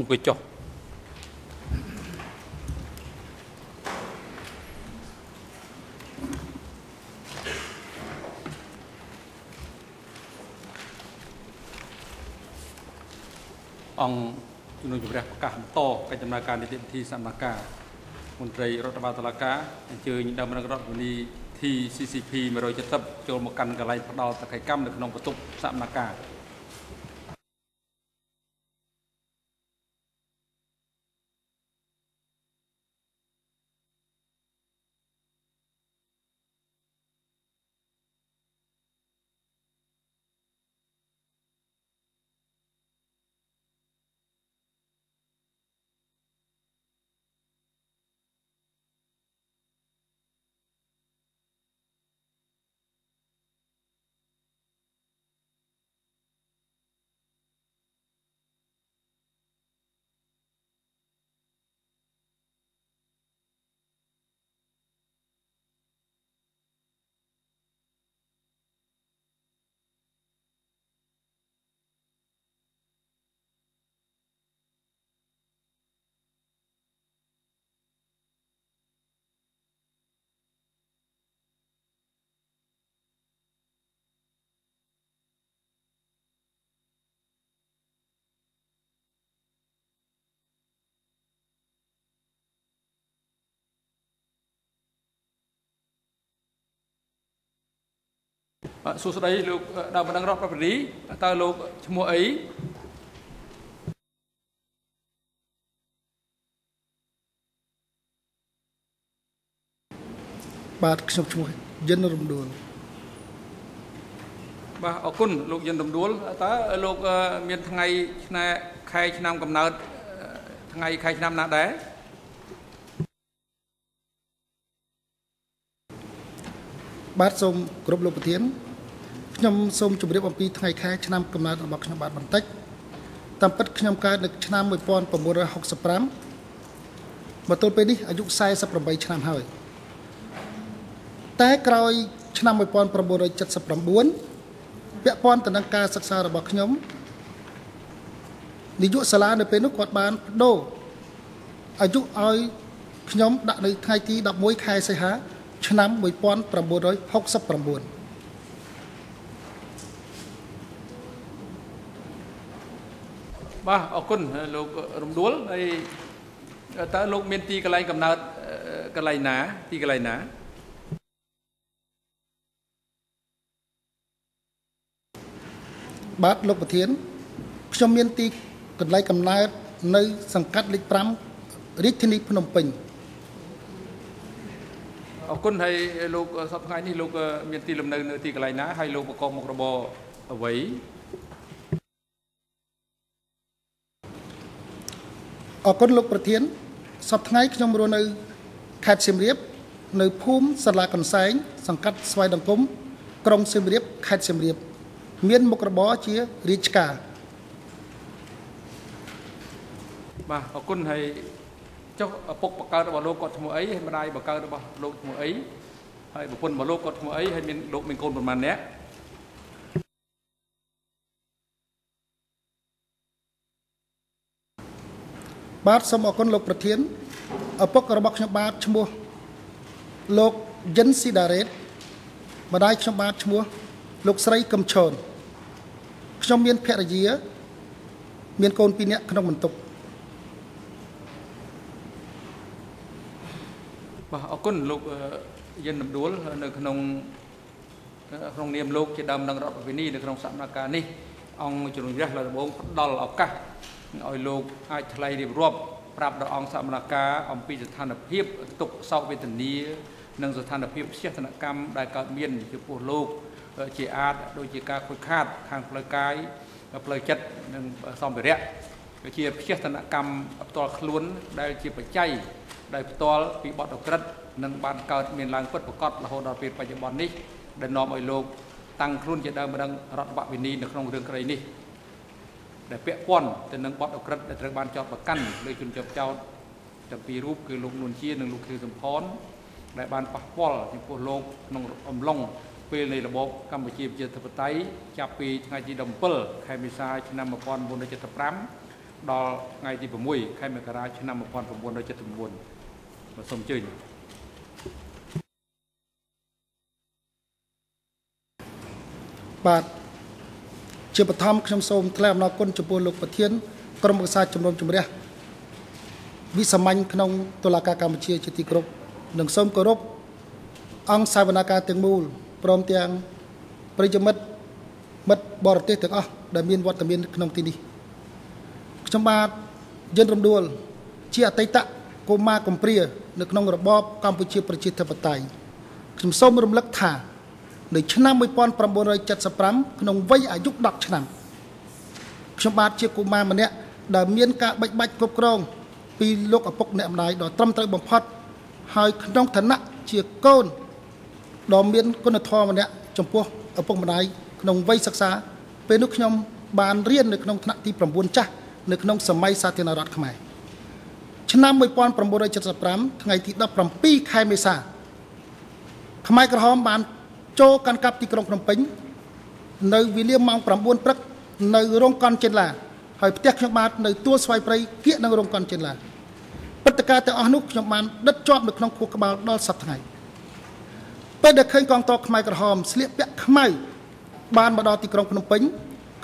អង្គុយចុះអង្គជំនុំជម្រះប្រកាសបន្តកិច្ចដំណើរការនីតិវិធីសម្ដែងការមន្ត្រីរដ្ឋបាលតុលាការអញ្ជើញដើមរងរដ្ឋមន្ត្រី TCCP 170ចូលមកកាន់កន្លែងផ្ដាល់តកកម្មនៅក្នុងបន្ទប់សម្ដែងការ សួស្តីលោកដើមបណ្ដឹងរដ្ឋប្រពរីតើលោកឈ្មោះអីបាទខ្ញុំឈ្មោះយិនរំដួលបាទអរគុណលោកយិនរំដួលតើលោកអឺមានថ្ងៃឆ្នាំខែឆ្នាំកំណើតអឺថ្ងៃខែឆ្នាំណាដែរបាទសូមគោរពលោកប្រធាន ខ្ញុំសូមជម្រាបអំពីថ្ងៃខែឆ្នាំកំណើតរបស់ខ្ញុំបាទបន្តិចតាមពិតខ្ញុំកើតនៅឆ្នាំ1965មកទល់ពេលនេះអាយុ48ឆ្នាំហើយតែក្រោយឆ្នាំ1979ពាក់ព័ន្ធទៅនឹងការសិក្សារបស់ខ្ញុំនាយកសាលានៅពេលនោះគាត់បានបដូរអាយុឲ្យខ្ញុំដាក់នៅថ្ងៃទី11ខែសីហាឆ្នាំ1969 បាទអរគុណលោករំដួលហើយតើលោកមានទីកន្លែងកំណើតអឺកន្លែងណា ទីកន្លែងណាបាទលោកប្រធានខ្ញុំមានទីកន្លែងកំណើតនៅ សង្កាត់លេខ5រាជធានីភ្នំពេញអរគុណហើយលោកសប្តាហ៍ថ្ងៃនេះលោកមានទីលំនៅនៅទីកន្លែងណាហើយលោកប្រកបមុខរបរអ្វី អរគុណលោកប្រធានសប្តាហ៍ថ្ងៃខ្ញុំរស់នៅខេត្តសៀមរាប នៅភូមិសាឡាកន្សែង សង្កាត់ស្វាយដង្គមក្រុងសៀមរាបខេត្តសៀមរាប មានមុខរបរជារាជការបាទអរគុណហើយចុះឪពុកបកើតរបស់លោកគាត់ឈ្មោះអីហើយម្ដាយបកើតរបស់លោកឈ្មោះអីហើយប្រពន្ធរបស់លោកគាត់ឈ្មោះអីហើយមានលោកមានកូនប្រមាណអ្នក បាទសូមអរគុណលោកប្រធានឪពុករបស់ខ្ញុំបាទឈ្មោះលោកយិនស៊ីដារ៉េតម្ដាយខ្ញុំបាទឈ្មោះលោកស្រីកឹមឈនខ្ញុំមានភរិយា មានកូនពីរនាក់ក្នុងបន្ទុកបាទអរគុណលោកអឺយិនរំដួលនៅក្នុងអឺក្នុងនាមលោកជាដើមនឹងរដ្ឋប្រវេនីនៅក្នុងសកម្មភាពនេះអង្គជំនុំជម្រះលើដំបងផ្ដល់ឱកាស ឲ្យលោកអាចថ្លែងរៀបរាប់ប្រាប់ដល់អង្គសកម្មភាពអំពីស្ថានភាពទុកសោកវេទនានិងស្ថានភាពផ្ទះតនកម្មដែលកើតមានចំពោះលោកអឺជាអាចដូចជាការខូចខាតខាងផ្លូវកាយផ្លូវចិត្តនិងសម្ភារៈជាផ្ទះតនកម្មផ្ទាល់ខ្លួនដែលជាបច្ច័យដែលផ្ទាល់ពីបទអក្រិតនឹងបានកើតមានឡើងពិតប្រាកដរហូតដល់ពេលបច្ចុប្បន្ននេះដែលនាំឲ្យលោកតាំងខ្លួនជាដើមម្ដងរដ្ឋបវេនីនៅក្នុងរឿងក្តីនេះ ដែលពាក់ព័ន្ធទៅនឹងបទអក្រិតដែលត្រូវបានចោទប្រកាន់លើជនជាប់ចោទទាំងពីររូបគឺលោកនួនជានិងលោកខៀវសំផនដែលបានប៉ះពាល់ចំពោះលោកក្នុងអំឡុងពេលនៃរបបកម្ពុជាប្រជាធិបតេយ្យចាប់ពីថ្ងៃទី17ខែមេសាឆ្នាំ1975ដល់ថ្ងៃទី6ខែមករាឆ្នាំ1979បាទសូមអញ្ជើញបាទ ជាបឋមខ្ញុំសូមថ្លែងអំណរគុណចំពោះលោកប្រធានក្រុមប្រឹក្សាជំនុំជម្រះវិសាមញ្ញក្នុងតុលាការកម្ពុជាជាទីគោរពនិងសូមគោរពអង្គសាវនាការទាំងមូលព្រមទាំងប្រិយមិត្តមិត្តបរទេសទាំងអស់ដែលមានវត្តមានក្នុងទីនេះខ្ញុំបាទយិនរំដួល ជាអតីតកុមារកំព្រានៅក្នុងរបបកម្ពុជាប្រជាធិបតេយ្យខ្ញុំសូមរំលឹកថា នៅឆ្នាំ1975ក្នុងវ័យអាយុ10ឆ្នាំខ្ញុំបាទជាកុមារម្នាក់ដែលមានការបិចបាច់គ្រប់គ្រងពីលោកឪពុកអ្នកម្ដាយដ៏ត្រឹមត្រូវបំផុតហើយក្នុងឋានៈជាកូនដ៏មានគុណធម៌ម្នាក់ចំពោះឪពុកម្ដាយក្នុងវ័យសិក្សា ពេលនោះខ្ញុំបានរៀននៅក្នុងថ្នាក់ទី9ចាស់នៅក្នុងសម័យសាធារណរដ្ឋខ្មែរឆ្នាំ1975ថ្ងៃទី17ខែមេសាខ្មែរក្រហមបាន ចូលកាន់កាប់ទីក្រុងភ្នំពេញនៅវេលាម៉ោង9ព្រឹកនៅរោងកុនចិនឡាហើយផ្ទះខ្ញុំបាទនៅទួលស្វាយព្រៃគៀកនឹងរោងកុនចិនឡាព្រឹត្តិការណ៍ទាំងអស់នោះខ្ញុំបានដិតជាប់នៅក្នុងខួរក្បាលដល់សប្តាហ៍ថ្ងៃពេលដែលឃើញកងទ័ពខ្មែរក្រហមស្លៀកពាក់ខ្មៅបានមកដល់ទីក្រុងភ្នំពេញ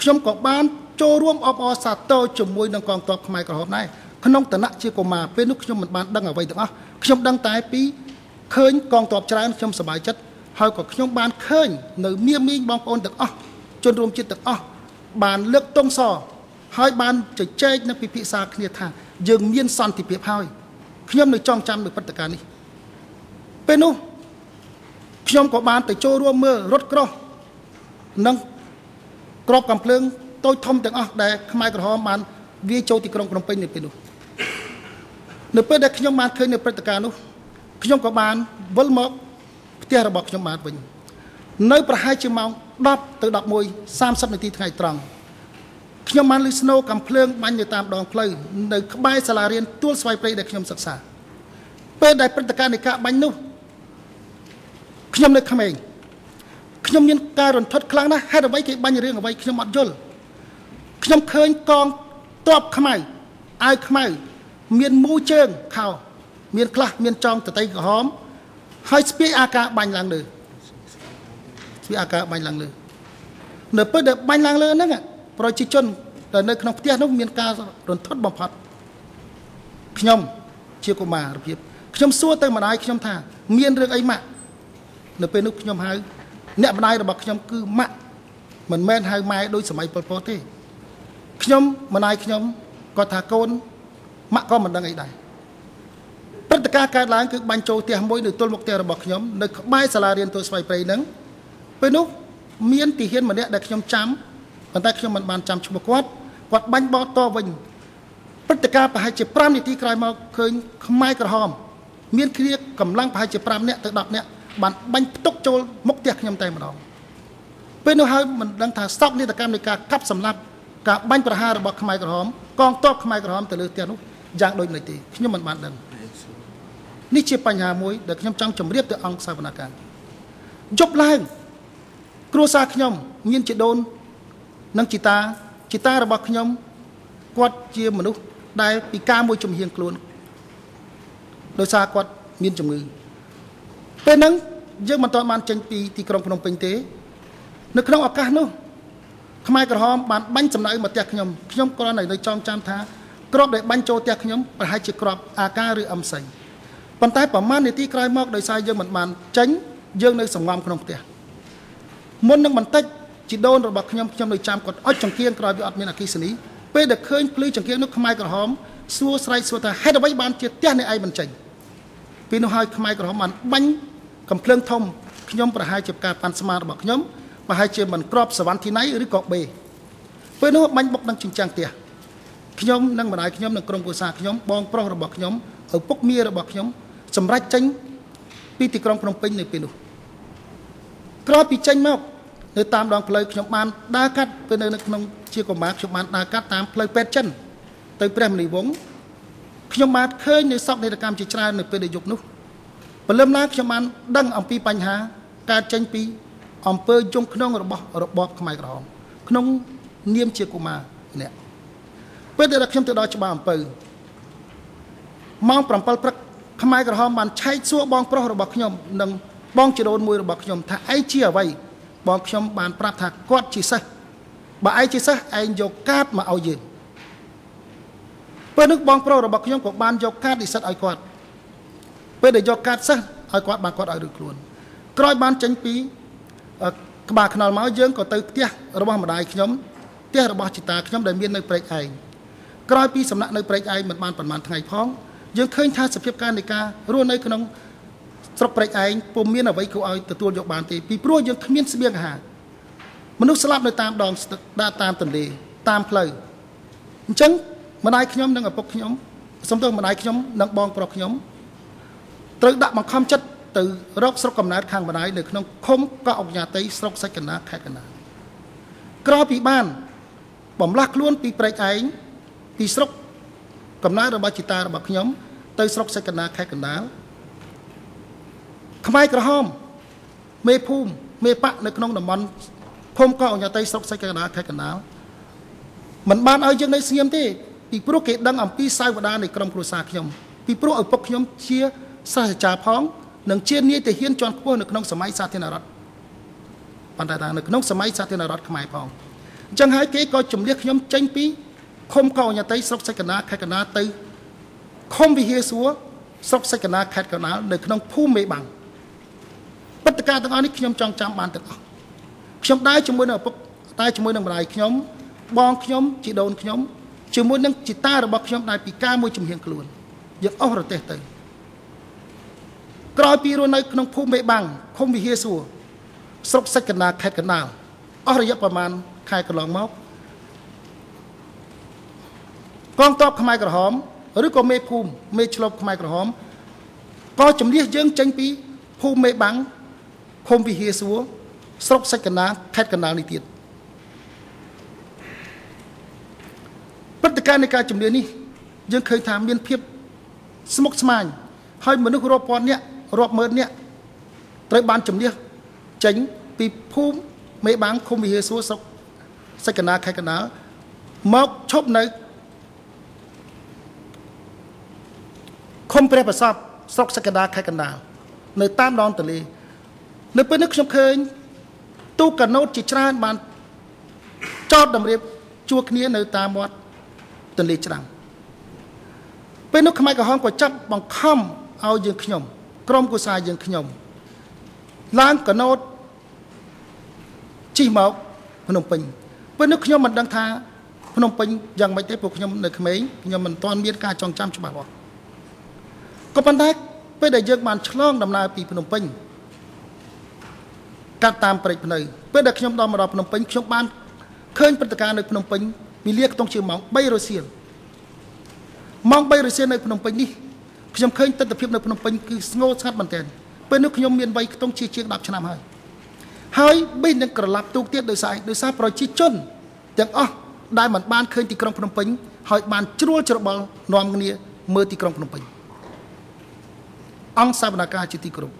ខ្ញុំក៏បានចូលរួមអបអរសាទរជាមួយនឹងកងទ័ពខ្មែរក្រហមដែរក្នុងឋានៈជាកុមារពេលនោះខ្ញុំមិនបានដឹងអ្វីទាំងអស់ខ្ញុំដឹងតែពីឃើញកងទ័ពច្រើនខ្ញុំសប្បាយចិត្ត ហើយក៏ខ្ញុំបានឃើញ នៅមៀមមីងបងប្អូនទាំងអស់ជនរួមជាតិទាំងអស់បានលើកទង់សហើយបានជជែកនិងពិភាក្សាគ្នាថា យើងមានសន្តិភាពហើយខ្ញុំនៅចងចាំនៅព្រឹត្តិការណ៍នេះពេលនោះខ្ញុំក៏បានទៅចូលរួមមើលរថក្រោះនិងក្របកំភ្លើងតូចធំទាំងអស់ដែលខ្មែរក្រហមបានវាចូលទីក្រុងភ្នំពេញនៅពេលនោះនៅពេលដែលខ្ញុំបានឃើញនៅព្រឹត្តិការណ៍នោះខ្ញុំក៏បានវិលមក ផ្ទះរបស់ខ្ញុំបាទវិញនៅប្រហែលជាម៉ោង10ទៅ11 30នាទីថ្ងៃត្រង់ខ្ញុំបានលឺស្នូកំភ្លើងបាញ់នៅតាមដងផ្លូវនៅក្បែរសាលារៀនទួលស្វាយព្រៃដែលខ្ញុំសិក្សាពេលដែលព្រឹត្តិការណ៍នៃការបាញ់នោះខ្ញុំនៅក្មេងខ្ញុំមានការរន្ធត់ខ្លាំងណាស់ហេតុអ្វីគេបាញ់រឿងអ្វីខ្ញុំអត់យល់ខ្ញុំឃើញកងទ័ពខ្មៅអាវខ្មៅមានមូជើងខោ មានខ្លះមានចងតតៃក្រហម ហើយស្ពាយអាការបាញ់ឡើងលើស្ពាយអាការបាញ់ឡើងលើនៅពេលដែលបាញ់ឡើងលើហ្នឹងប្រជាជនដែលនៅក្នុងផ្ទះនោះមានការរន្ធត់បំផុតខ្ញុំជាកុមារភាពខ្ញុំសួរទៅម្ដាយខ្ញុំថា មានរឿងអីម៉ាក់នៅពេលនោះខ្ញុំហៅអ្នកម្ដាយរបស់ខ្ញុំគឺម៉ាក់មិនមែនហៅម៉ែដូចសម័យប៉ុលពតទេខ្ញុំម្ដាយខ្ញុំគាត់ថាកូនម៉ាក់ក៏មិនដឹងអីដែរ ព្រឹត្តិការណ៍កើតឡើងគឺបាញ់ចូលផ្ទះមួយនៅទល់មុខផ្ទះរបស់ខ្ញុំនៅក្បែរសាលារៀនទួលស្វាយព្រៃហ្នឹងពេលនោះមានទីហ៊ានម្នាក់ដែលខ្ញុំចាំប៉ុន្តែខ្ញុំមិនបានចាំឈ្មោះគាត់គាត់បាញ់បោះតវិញព្រឹត្តិការណ៍ប្រហែលជា5នាទីក្រោយមកឃើញខ្មែរក្រហម មានគ្រាកម្លាំងប្រហែលជា5នាក់ទៅ10នាក់បានបាញ់ផ្ទុកចូលមុខផ្ទះខ្ញុំតែម្ដងពេលនោះហើយមិនដឹងថាសោកនាដកម្មនៃការកាប់សម្លាប់ការបាញ់ប្រហាររបស់ខ្មែរក្រហមកងទ័ពខ្មែរក្រហមទៅលើផ្ទះនោះយ៉ាងដូចនេះទេខ្ញុំមិនបានដឹង នេះជាបញ្ហាមួយដែលខ្ញុំចង់ជម្រាបទៅអង្គសាវនកម្មយប់ឡើង គ្រួសារខ្ញុំ មានជីដូន និងជីតាជីតារបស់ខ្ញុំគាត់ជាមនុស្សដែលពិការមួយជំហៀងខ្លួនដោយសារគាត់មានជំងឺពេលហ្នឹងយើងមិនទាន់បានចេញពីទីក្រុងភ្នំពេញទេ នៅក្នុងឱកាសនោះខ្មែរក្រហមបានបាញ់សំណៅមកផ្ទះខ្ញុំខ្ញុំគ្រាន់តែនៅចងចាំថាក្របដែលបាញ់ចូលផ្ទះខ្ញុំប្រហែលជាក្របអាការឬអឹមសៃ ប៉ុន្តែប្រហែលនាទីក្រោយមកដោយសារយើងមិនបានចេញយើងនៅសង្ងំក្នុងផ្ទះមុននឹងបន្តិចជីដូនរបស់ខ្ញុំខ្ញុំនៅចាំគាត់អុចចង្គៀងក្រោយវាអត់មានអគិសនីពេលដែលឃើញភ្លឺចង្គៀងនោះខ្មែរក្រហមសួរស្រែកសួរថាហេតុអ្វីបានជាផ្ទះនេះឯងមិនចេញពេលនោះហើយខ្មែរក្រហមបានបាញ់កំភ្លើងធំខ្ញុំប្រហែលជាការប៉ាន់ស្មានរបស់ខ្ញុំប្រហែលជាមិនក្របសវណ្ណធីណៃឬក៏បេពេលនោះបាញ់បុកនឹងជញ្ចាំងផ្ទះខ្ញុំនិងម្ដាយខ្ញុំនិងក្រុមគ្រួសារខ្ញុំបងប្រុសរបស់ខ្ញុំឪពុកមារបស់ខ្ញុំ សម្រេចចេញពីទីក្រុងភ្នំពេញនៅពេលនោះក្រោយពីចេញមកនៅតាមដងផ្លូវខ្ញុំបានដើរកាត់ពេលនៅក្នុងជាកុមារខ្ញុំបានដើរកាត់តាមផ្លូវពេទ្យចិនទៅព្រះមនីវង្សខ្ញុំបានឃើញនៅសពនេតកម្មជាច្រើននៅពេលដែលយប់នោះព្រលឹមណាខ្ញុំបានដឹងអំពីបញ្ហាការចេញពីអំពើយងក្នុងរបស់របបខ្មែរក្រហមក្នុងនាមជាកុមារម្នាក់ពេលដែលខ្ញុំទៅដល់ច្បារអំពៅម៉ោង7ព្រឹក ខ្មែរក្រហមបានឆែកសួរបងប្រុសរបស់ខ្ញុំនិងបងជីដូនមួយរបស់ខ្ញុំថាឯងជាអ្វីបងខ្ញុំបានប្រាប់ថាគាត់ជាសិស្សបើឯងជាសិស្សឯងយកកាតមកឲ្យយើងពេលនោះបងប្រុសរបស់ខ្ញុំក៏បានយកកាតនិស្សិតឲ្យគាត់ពេលដែលយកកាតសិស្សឲ្យគាត់បានគាត់ឲ្យឬខ្លួន ក្រោយបានចេញពីក្បាលខ្នល់មកយើងក៏ទៅផ្ទះរបស់ម្ដាយខ្ញុំផ្ទះរបស់ជីតាខ្ញុំដែលមាននៅព្រែកឯងក្រោយពីសំណាក់នៅព្រែកឯងមិនបានប្រហែលថ្ងៃផង យើងឃើញថាសភាពការនៃការរស់នៅក្នុងស្រុកព្រែកឯងពុំមានអ្វីគួរឲ្យទទួលយកបានទេពីព្រោះយើងគ្មានស្បៀងអាហារមនុស្សស្លាប់នៅតាមដងដាក់តាមទន្លេតាមផ្លូវអញ្ចឹងម្ដាយខ្ញុំនិងឪពុកខ្ញុំសំទោសម្ដាយខ្ញុំនិងបងប្រុសខ្ញុំត្រូវដាក់បង្ខំចិត្តទៅរកស្រុកកំណើតខាងម្ដាយនៅក្នុងឃុំកោអុកញ៉ាតីស្រុកសាច់កណាខេត្តកណាក្រោយពីបានបំលាស់ខ្លួនពីព្រែកឯងពីស្រុកកំណើតរបស់ជីតារបស់ខ្ញុំ ទៅស្រុកសាច់កណាខេត្តកណ្ដាលខ្មែរក្រហមមេភូមិមេបកនៅក្នុងតំបន់ភូមិកោអញ្ញតីស្រុកសាច់កណ្ដាលខេត្តកណ្ដាលមិនបានឲ្យយើងនៅស្ងៀមទេពីព្រោះគេដឹងអំពីសាវតានៃក្រុមគ្រួសារខ្ញុំពីព្រោះឪពុកខ្ញុំជាសាស្ត្រាចារ្យផងនិងជានាយទាហានជាន់ខ្ពស់នៅក្នុងសម័យសាធារណរដ្ឋប៉ុន្តែថានៅក្នុងសម័យសាធារណរដ្ឋខ្មែរផងអញ្ចឹងហើយគេក៏ជំនះខ្ញុំចេញពីឃុំកោអញ្ញតីស្រុកសាច់កណ្ដាលខេត្តកណ្ដាលទៅ ឃុំវិហារសួរស្រុកសាច់កណ្ដាលខេត្តកណ្ដាលនៅក្នុងភូមិមេបាំងព្រឹត្តិការណ៍ទាំងអស់នេះខ្ញុំចង់ចាំបានទាំងអស់ខ្ញុំដើរជាមួយនឹងឪពុកតែជាមួយនឹងម្ដាយខ្ញុំបងខ្ញុំជីដូនខ្ញុំជាមួយនឹងជីតារបស់ខ្ញុំដែលពីការមួយជំហៀងខ្លួនយើងអស់រទេសទៅក្រោយពីរស់នៅក្នុងភូមិមេបាំងឃុំវិហារសួរស្រុកសាច់កណ្ដាលខេត្តកណ្ដាលអស់រយៈប្រមាណខែកន្លងមកកងទ័ពខ្មែរក្រហម ឬក៏មេភូមិមេឆ្លប់ខ្មែរក្រហមក៏ជំនះយើងចេញពីភូមិមេបាំងភូមិវិហារសួរស្រុកសាច់កណ្ដាលខេត្តកណ្ដាលនេះទៀតព្រឹត្តិការណ៍នៃការជំនះនេះយើងឃើញថាមានភាពស្មុគស្មាញហើយមនុស្សរាប់ពាន់នាក់រាប់ម៉ឺននាក់ត្រូវបានជំនះចេញពីភូមិមេបាំងឃុំវិហារសួរស្រុកសាច់កណ្ដាលខេត្តកណ្ដាលមកឈប់នៅ ឃុំព្រះប្រសពស្រុកសក្តាខេត្តកណ្ដាលនៅតាមដងទន្លេនៅពេលនេះខ្ញុំឃើញទូកកាណូតជាច្រើនបានចតតម្រៀបជួគ្នានៅតាមមាត់ទន្លេច្រាំងពេលនោះខ្មែរក្រហមក៏ចាប់បង្ខំឲ្យយើងខ្ញុំ ក្រុមគូសាយើងខ្ញុំឡើងកាណូតជិះមកភ្នំពេញពេលនោះខ្ញុំមិនដឹងថាភ្នំពេញយ៉ាងម៉េចទេព្រោះខ្ញុំនៅក្មេងខ្ញុំមិនទាន់មានការចងចាំច្បាស់លាស់ ក៏ប៉ុន្តែពេលដែលយើងបានឆ្លងដំណើរពីភ្នំពេញកាត់តាមព្រែកភ្នៅពេលដែលខ្ញុំដល់មកដល់ភ្នំពេញខ្ញុំបានឃើញព្រឹត្តិការណ៍នៅភ្នំពេញវេលាខ្ទង់ជាម៉ោង3រសៀលម៉ោង3រសៀលនៅភ្នំពេញនេះខ្ញុំឃើញទស្សនវិជ្ជានៅភ្នំពេញគឺស្ងោស្ងាត់មែនទែនពេលនោះខ្ញុំមានវ័យខ្ទង់ជាជាង10ឆ្នាំហើយហើយបីនឹងក្រឡាប់ទូកទៀតដោយសារដោយសារប្រជាជនទាំងអស់ដែលមិនបានឃើញទីក្រុងភ្នំពេញហើយបានជ្រួលច្របល់នាំគ្នាមើលទីក្រុងភ្នំពេញ អង្គសវនកម្មជាទីគោរព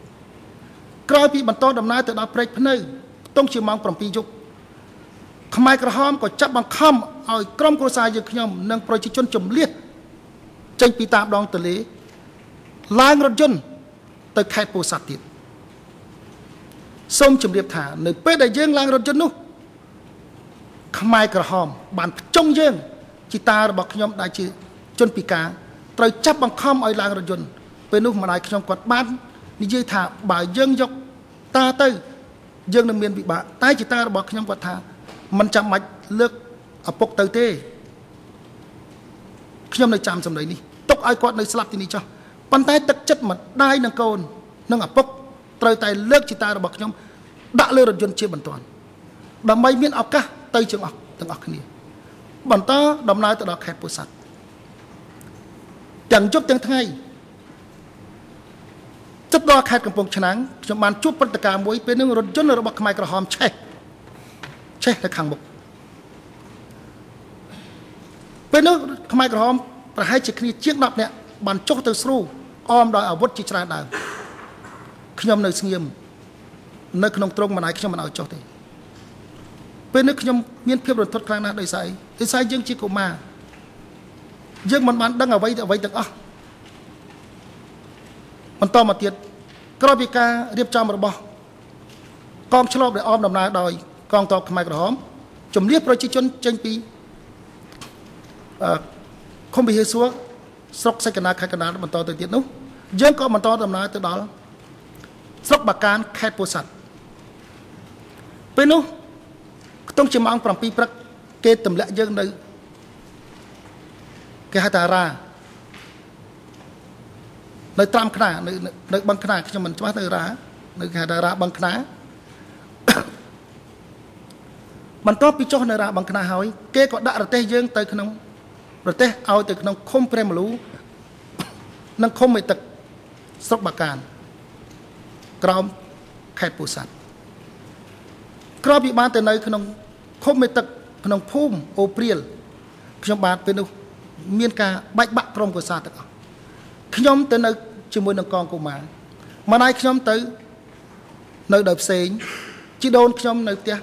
ក្រោយពីបន្តដំណើរទៅដល់ព្រែកភ្នៅខ្ទង់ជាម៉ោង7យប់ខ្មែរក្រហមក៏ចាប់បង្ខំឲ្យក្រុមគ្រួសារយើងខ្ញុំនិងប្រជាជនចម្លៀសចេញពីតាមដងទន្លេឡើងរថយន្តទៅខេត្តពោធិ៍សាត់ទៀតសូមជម្រាបថា នៅពេលដែលយើងឡើងរថយន្តនោះខ្មែរក្រហម បានផ្ចង់យើងជីតារបស់ខ្ញុំដែលជាជនពិការត្រូវចាប់បង្ខំឲ្យឡើងរថយន្ត ពេលនោះម្ដាយខ្ញុំគាត់បាននិយាយថាបើយើងយកតាទៅយើងនឹងមានវិបាកតែជាតារបស់ខ្ញុំគាត់ថាมันចាំបាច់លើកឪពុកទៅទេខ្ញុំនៅចាំសម្ដីនេះទុកឲ្យគាត់នៅស្លាប់ទីនេះចុះប៉ុន្តែទឹកចិត្តម្ដាយនិងកូននិងឪពុកត្រូវតែលើកជាតារបស់ខ្ញុំដាក់លើរថយន្តជាបន្ទាន់ដើម្បីមានឱកាសទៅជាងអស់ទាំងអស់គ្នា បន្តដំណើរទៅដល់ខេត្តពោធិ៍សាត់ទាំងយប់ទាំងថ្ងៃ ចិត្តដល់ខេត្តកំពង់ឆ្នាំងខ្ញុំបានជួបព្រឹត្តិការណ៍មួយពេលនឹងរថយន្តរបស់ខ្មែរក្រហមឆេះឆេះទៅខាងមុខពេលនោះខ្មែរក្រហមប្រហែលជាគ្នាជាង10នាក់បានចុះទៅស្រូអមដោយអាវុធជាច្រើនដើមខ្ញុំនៅស្ងៀមនៅក្នុងទ្រង់ម្ដាយខ្ញុំមិនឲ្យចុះទេពេលនេះខ្ញុំមានភាពរន្ធត់ខ្លាំងណាស់ដោយសារអីដោយសារយើងជាកុមារយើងមិនបានដឹងអ្វីអ្វីទាំងអស់ បន្តមកទៀតក្រោយពីការរៀបចំរបស់កងឆ្លប់ដែលអមដំណើរដោយ កងទ័ពខ្មែរក្រហមជំនះប្រជាជនចេញពីអឺខុំវិហារសួរស្រុកសេចក្ដីខេត្តកណ្ដាលបន្តទៅទៀតនោះយើងក៏បន្តដំណើរទៅដល់ស្រុកបាកានខេត្តពោធិ៍សាត់ពេលនោះខ្ទង់ជាម៉ោង7ព្រឹកគេទម្លាក់យើងនៅគេហៅថារ៉ា នៅត្រាំខ្នានៅនៅបឹងខ្នាខ្ញុំមិនច្បាស់នៅរ៉ានៅគេហៅថារ៉ាបឹងខ្នាបន្ទាប់ពីចុះនៅរ៉ាបឹងខ្នាហើយ គេក៏ដាក់រទេសយើងទៅក្នុងប្រទេសឲ្យទៅក្នុងឃុំព្រះមលូនិងឃុំមេទឹកស្រុកបាកាន ក្រោមខេត្តពោធិ៍សាត់ក្រោយពីបានទៅនៅ ក្នុងឃុំមេទឹកក្នុងភូមិអូព្រាលខ្ញុំបាទពេលនោះមានការបែកបាក់ក្រុមកុសាទាំងអស់ ខ្ញុំទៅនៅជាមួយនឹងកងកុមារម្ដាយខ្ញុំទៅនៅដោយផ្សេងជីដូនខ្ញុំនៅផ្ទះ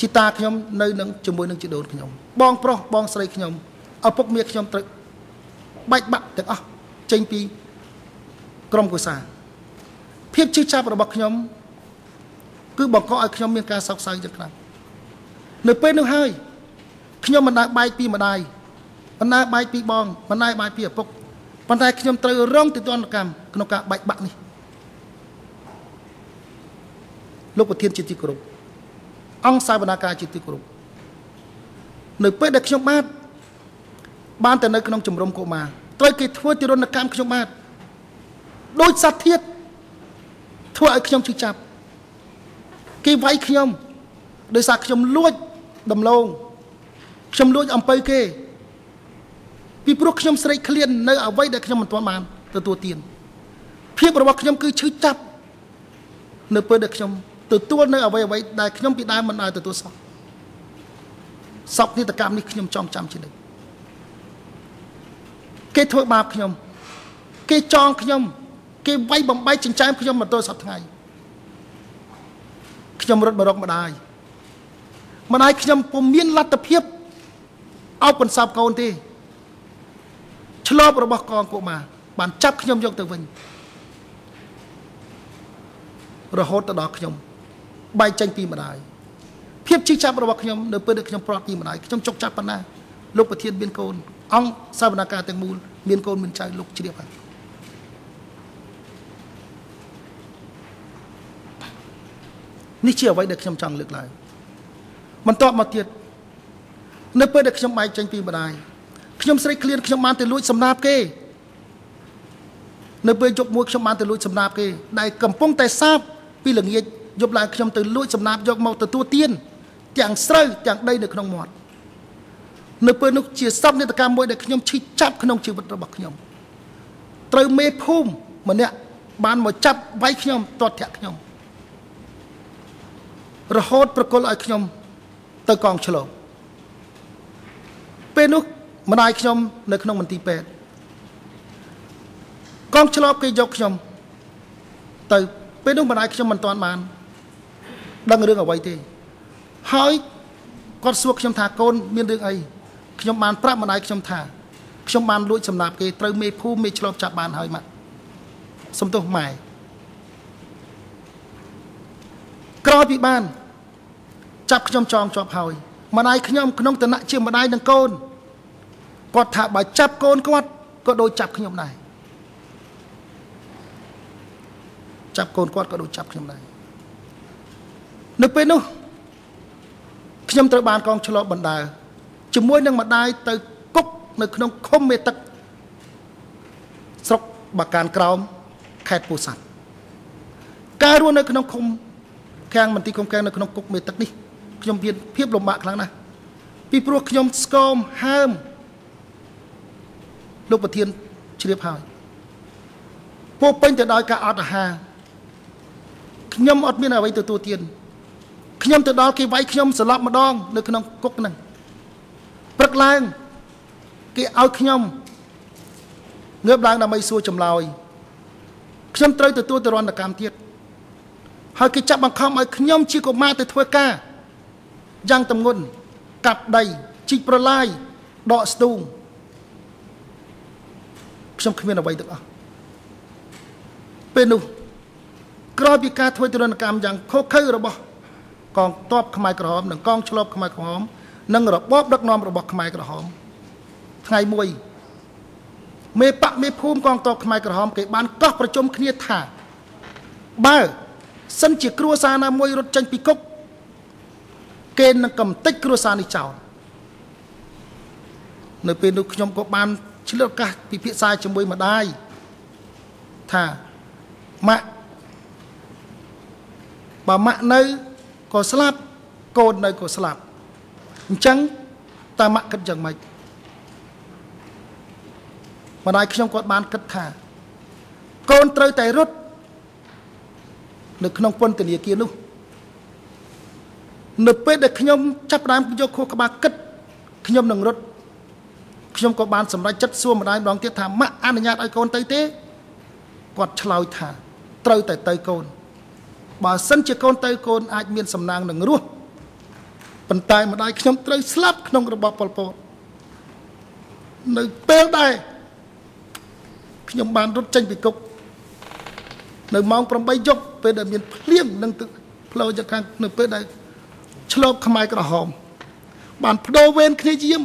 ជីតាខ្ញុំនៅនឹងជាមួយនឹងជីដូនខ្ញុំ បងប្រុសបងស្រីខ្ញុំឪពុកមាខ្ញុំត្រូវបែកបាក់ទាំងអស់ចេញពីក្រុមកុសាភាពជឿចាប់របស់ខ្ញុំ គឺបង្កឲ្យខ្ញុំមានការសោកសៅយ៉ាងខ្លាំងនៅពេលនោះហើយខ្ញុំមិនដែលបែកពីម្ដាយមិនដែលបែកពីបងមិនដែលបែកពីឪពុក ប៉ុន្តែខ្ញុំត្រូវរងទស្សនកម្មក្នុងការបែកបាក់នេះលោកប្រធានជាទីគោរពអង្គសាវនាការជាទីគោរពនៅពេលដែលខ្ញុំបាទបានទៅនៅក្នុងជំរំកុមារត្រូវគេធ្វើទិរណកម្មខ្ញុំបាទដោយសត្វធាតធ្វើឲ្យខ្ញុំឈឺចាប់គេវាយខ្ញុំដោយសារខ្ញុំលួចដំឡូងខ្ញុំលួចអំពៅគេ ពីព្រោះខ្ញុំស្រេកឃ្លាននៅអ្វីដែលខ្ញុំមិនទាន់បានទទួលទានភាពរបស់ខ្ញុំគឺឈឺចាប់នៅពេលដែលខ្ញុំទទួលនៅអ្វីអ្វីដែលខ្ញុំពីដើមមិនអាចទទួលសោះសពនិតកម្មនេះខ្ញុំចងចាំជានិច្ចគេធ្វើបាបខ្ញុំ គេចងខ្ញុំ គេវាយបំបែកចិញ្ចើមខ្ញុំមកទល់សប្តាហ៍ថ្ងៃខ្ញុំរត់បរកម្ដាយម្ដាយខ្ញុំពុំមានលទ្ធភាពអោបបន្សាបកូនទេ ឆ្លប់របស់កងកុមារបានចាប់ខ្ញុំយកទៅវិញរហូតទៅដល់ខ្ញុំបែកចេញពីម្ដាយភាពជឿចាប់របស់ខ្ញុំនៅពេលដែលខ្ញុំប្រត់ពីម្ដាយខ្ញុំចុកចាប់ប៉ុណ្ណាលោកប្រធានមានកូន អង្គសវនកម្មទាំងមូលមានកូនមានចៅលោកជ្រាបហើយនេះជាអ្វីដែលខ្ញុំចង់លើកឡើងបន្ទាប់មកទៀតនៅពេលដែលខ្ញុំបែកចេញពីម្ដាយ ខ្ញុំស្រេកឃ្លានខ្ញុំបានទៅលួចសំណាបគេនៅពេលយប់មួយខ្ញុំបានទៅលួចសំណាបគេដែលកំពុងតែសាបពីល្ងាចយប់ឡើងខ្ញុំទៅលួចសំណាបយកមកទទួលទានទាំងស្រូវទាំងដីនៅក្នុងមាត់នៅពេលនោះជាសពនេតកម្មមួយដែលខ្ញុំឈឺចាប់ក្នុងជីវិតរបស់ខ្ញុំត្រូវមេភូមិម្នាក់បានមកចាប់វាយខ្ញុំទាត់ធាក់ខ្ញុំរហូតប្រគល់ឲ្យខ្ញុំទៅកងឆ្លងពេលនោះ ម្ដាយខ្ញុំនៅក្នុងមន្ទីរពេទ្យកងឆ្លងគេយកខ្ញុំ ទៅពេលនោះម្ដាយខ្ញុំមិនទាន់បាន ដឹងរឿងអ្វីទេ ហើយគាត់សួរខ្ញុំថាកូនមានរឿងអីខ្ញុំបានប្រាប់ម្ដាយខ្ញុំថាខ្ញុំបានលួចសំណាប់គេត្រូវមេភូមិមេឆ្លប់ចាប់បានហើយម៉ាក់សំទោសម៉ែក្រោយពីបាន ចាប់ខ្ញុំចងជាប់ហើយម្ដាយខ្ញុំក្នុងឋានៈជាម្ដាយនឹងកូន គាត់ថាបើចាប់កូនគាត់ក៏ដូចចាប់ខ្ញុំដែរចាប់កូនគាត់ក៏ដូចចាប់ខ្ញុំដែរនៅពេលនោះខ្ញុំត្រូវបានកងឆ្លប់បណ្ដើជាមួយនឹងម្ដាយទៅគុកនៅក្នុងឃុំមេទឹកស្រុកបាកានក្រោមខេត្តពោធិ៍សាត់ការរស់នៅក្នុងឃុំខាងមន្ទីរឃុំខាងនៅក្នុងគុកមេទឹកនេះខ្ញុំមានភាពលំបាកខ្លាំងណាស់ពីព្រោះខ្ញុំស្គមហើម លោកប្រធានជ្រាបហើយពោពេញទៅដោយការអត់អាហារខ្ញុំអត់មានអ្វីទទួលទានខ្ញុំទៅដល់គេវាយខ្ញុំស្លាប់ម្ដង នៅក្នុងគុកហ្នឹងព្រឹកឡើងគេឲ្យខ្ញុំងើបឡើងដើម្បីសួរចម្លើយខ្ញុំត្រូវទទួលទរណកម្មទៀតហើយគេចាប់បង្ខំឲ្យខ្ញុំជាកុមារទៅធ្វើការយ៉ាងតំងន់កាប់ដីជីកប្រឡាយដកស្ទូង ខ្ញុំគ្មានអ្វីទាំងអស់ពេលនោះក្រោយពីការធ្វើទរណកម្មយ៉ាងខុសខើរបស់កងទ័ពខ្មែរក្រហមនិងកងឆ្លប់ខ្មែរក្រហមនិងរបបដឹកនាំរបស់ខ្មែរក្រហមថ្ងៃមួយមេបកមេភូមិកងទ័ពខ្មែរក្រហមគេបានកោះប្រជុំគ្នាថាបើសិនជាគ្រួសារណាមួយរត់ចេញពីគុកគេនឹងកំទេចគ្រួសារនេះចោលនៅពេលនោះខ្ញុំក៏បាន ឆ្លៀតឱកាសពិភាក្សាជាមួយម្ដាយថាម៉ាក់បើម៉ាក់នៅក៏ស្លាប់កូននៅក៏ស្លាប់អញ្ចឹងតើម៉ាក់គិតយ៉ាងម៉េចម្ដាយខ្ញុំគាត់បានគិតថា កូនត្រូវតែរត់នៅក្នុងពន្ធនាគារនោះនៅពេលដែលខ្ញុំចាប់ផ្ដើមយកខួរក្បាលគិតខ្ញុំនឹងរត់ ខ្ញុំក៏បានសម្រេចចិត្តសួរម្ដាយម្ដងទៀតថាម៉ាក់អនុញ្ញាតឲ្យកូនទៅទេគាត់ឆ្លើយថាត្រូវតែទៅកូនបើសិនជាកូនទៅកូនអាចមានសំណាងនឹងរស់ប៉ុន្តែម្ដាយខ្ញុំត្រូវស្លាប់ក្នុងរបបប៉ុលពតនៅពេលដែរខ្ញុំបានរត់ចេញពីគុកនៅម៉ោង8យប់ពេលដែលមានភ្លៀងនឹងផ្លូវចកានៅពេលដែលឆ្លបខ្មែរក្រហមបានបដូរវេនគ្នាយាម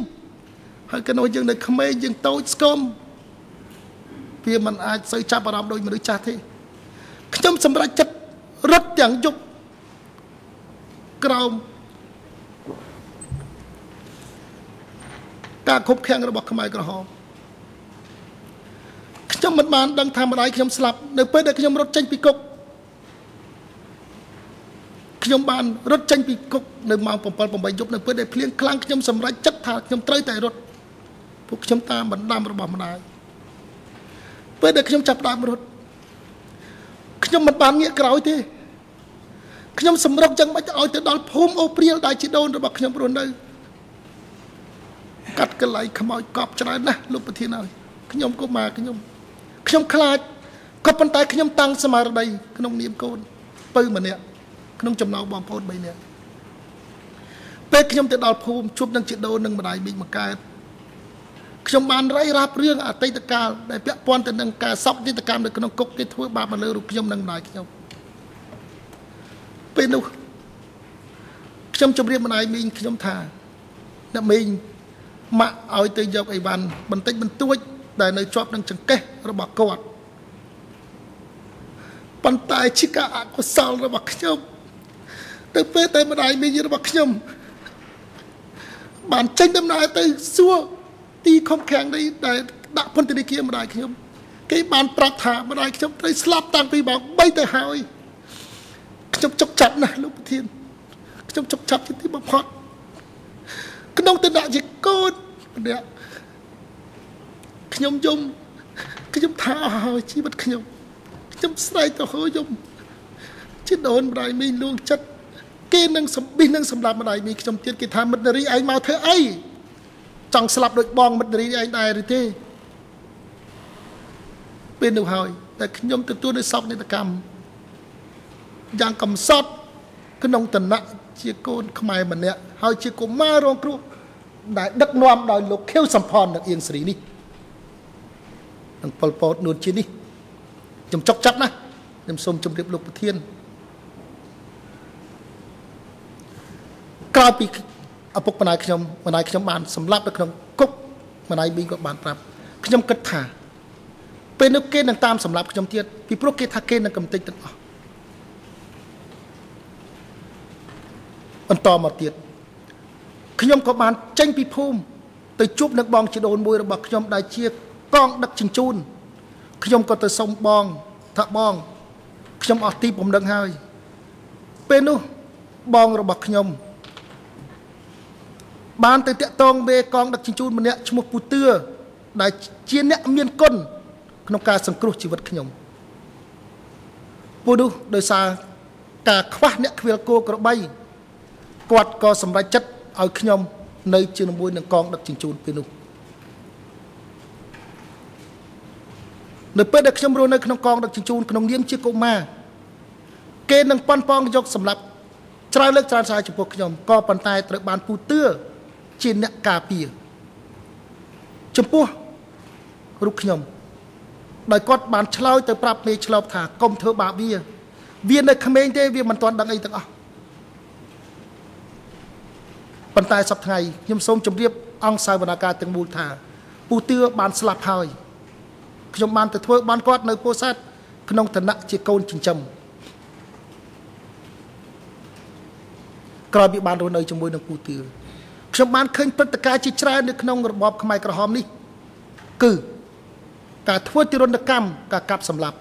ហើយកណោយើងនៅក្មេងយើងតូចស្គមវាមិនអាចសូវចាប់អារម្មណ៍ដូចមនុស្សចាស់ទេខ្ញុំសម្រេចចិត្តរត់ទាំងយប់ក្រោមការខົບខាំងរបស់ខ្មែរក្រហមខ្ញុំមិនបានដឹងថាម្ដាយខ្ញុំស្លាប់នៅពេលដែលខ្ញុំរត់ចេញពីគុកខ្ញុំបានរត់ចេញពីគុកនៅម៉ោង7 8យប់នៅពេលដែលភ្លៀងខ្លាំងខ្ញុំសម្រេចចិត្តថាខ្ញុំត្រូវតែរត់ ពួកខ្ញុំតាមបណ្ដាំរបស់ម្ដាយពេលដែលខ្ញុំចាប់ដើមរត់ខ្ញុំមិនបានងាកក្រោយទេខ្ញុំសម្រុកយ៉ាងម៉េចឲ្យទៅដល់ភូមិអូព្រាលដែលជាដូនរបស់ខ្ញុំរស់នៅកាត់កន្លែងខ្មោចកប់ច្រើនណាស់លោកប្រធានហើយខ្ញុំក៏មកខ្ញុំខ្ញុំខ្លាចក៏ប៉ុន្តែខ្ញុំតាំងស្មារតីក្នុងនាមកូនពៅម្នាក់ក្នុងចំណោមបងប្អូន3នាក់ពេលខ្ញុំទៅដល់ភូមិជួបនឹងជីដូននិងម្ដាយមីងមកកើត ខ្ញុំបានរៃរាប់រឿងអតីតកាលដែលពាក់ព័ន្ធទៅនឹងការសពនិតកម្មនៅក្នុងគុកគេធ្វើបាបមកលើរូបខ្ញុំនិងម្ដាយខ្ញុំពេលនោះខ្ញុំជម្រាបម្ដាយមីងខ្ញុំថាអ្នកមីងម៉ាក់ឲ្យទៅយកអីវ៉ាន់បន្តិចបន្តួច ដែលនៅជាប់នឹងចង្កេះរបស់គាត់ប៉ុន្តែជាការអកុសលរបស់ខ្ញុំទៅពេលតែម្ដាយមីងរបស់ខ្ញុំ បានចេញដំណើរទៅសួរ ទីខំខាំងនេះដែលដាក់ពន្ធនាគារម្ដាយខ្ញុំគេបានប្រាប់ថាម្ដាយខ្ញុំត្រូវស្លាប់តាំងពីម៉ោង3ទៅហើយខ្ញុំចុកចាប់ណាស់លោកប្រធានខ្ញុំចុកចាប់ជាទីបំផុតក្នុងឋានៈជាកូនម្នាក់ខ្ញុំយំខ្ញុំថាអស់ហើយជីវិតខ្ញុំខ្ញុំស្រែកទៅហូរយំជាដូនម្ដាយមីងលួងចិត្តគេនឹងសម្បិះនឹងសម្លាប់ម្ដាយមីងខ្ញុំទៀតគេថាមិត្តនារីឯងមកធ្វើអី ចង់ស្លាប់ដូចបងមិត្តនារីឯងដែរឬទេពេលនោះហើយតែខ្ញុំទទួលនៅសពនិតកម្មយ៉ាងកំសត់ក្នុងឋានៈជាកូនខ្មែរម្នាក់ហើយជាកុមាររងគ្រោះដែលដឹកនាំដោយលោកខៀវសំផននិងអៀងស្រីនេះនិងប៉ុលពតនួនជានេះខ្ញុំចុកចាប់ណាខ្ញុំសូមជម្រាបលោកប្រធានក្រោយពី ឪពុកម្ដាយខ្ញុំម្ដាយខ្ញុំបានសម្លាប់នៅក្នុងគុកម្ដាយមីងក៏បានប្រាប់ខ្ញុំគិតថាពេលនោះគេនឹងតាមសម្លាប់ខ្ញុំទៀតពីព្រោះគេថាគេនឹងកំទេចទាំងអស់បន្តមកទៀតខ្ញុំក៏បានចេញពីភូមិទៅជួបនឹងបងជីដូនមួយរបស់ខ្ញុំដែលជាកងដឹកជញ្ជូនខ្ញុំក៏ទៅសុំបងថាបងខ្ញុំអស់ទីពំដឹងហើយពេលនោះបងរបស់ខ្ញុំ បានទៅតាក់ទងមេកងដឹកជញ្ជូនម្នាក់ឈ្មោះពូទឿដែលជាអ្នកមានគុណក្នុងការសង្គ្រោះជីវិតខ្ញុំពូនោះដោយសារការខ្វះអ្នកខ្វៀលគោក្របីគាត់ក៏សម្រេចចិត្តឲ្យខ្ញុំ នៅជាមួយនឹងកងដឹកជញ្ជូនពេលនោះនៅពេលដែលខ្ញុំរស់នៅក្នុងកងដឹកជញ្ជូនក្នុងនាមជាកុមារគេនឹងប៉ុនប៉ងយកសម្រាប់ច្រើនលើកច្រើនសារចំពោះខ្ញុំក៏ប៉ុន្តែត្រូវបានពូទឿ ជាអ្នកការពារចំពោះរូបខ្ញុំដោយគាត់បានឆ្លើយទៅប្រាប់មេឆ្លប់ថាកុំធ្វើបាបវា វានៅក្មេងទេវាមិនទាន់ដឹងអីទាំងអស់ប៉ុន្តែសប្តាហ៍ខ្ញុំសូមជម្រាបអង្គសាវនាការទាំងមូលថាពូទឿបានស្លាប់ហើយខ្ញុំបានទៅធ្វើបានគាត់នៅពោធិ៍សាត់ក្នុងឋានៈជាកូនចិញ្ចឹមក្រោយពីបានរស់នៅជាមួយនឹងពូទឿ ខ្ញុំបានឃើញព្រឹត្តិការណ៍ជាច្រើននៅក្នុងរបបខ្មែរក្រហមនេះ គឺការធ្វើទរណកម្មការកាប់សម្លាប់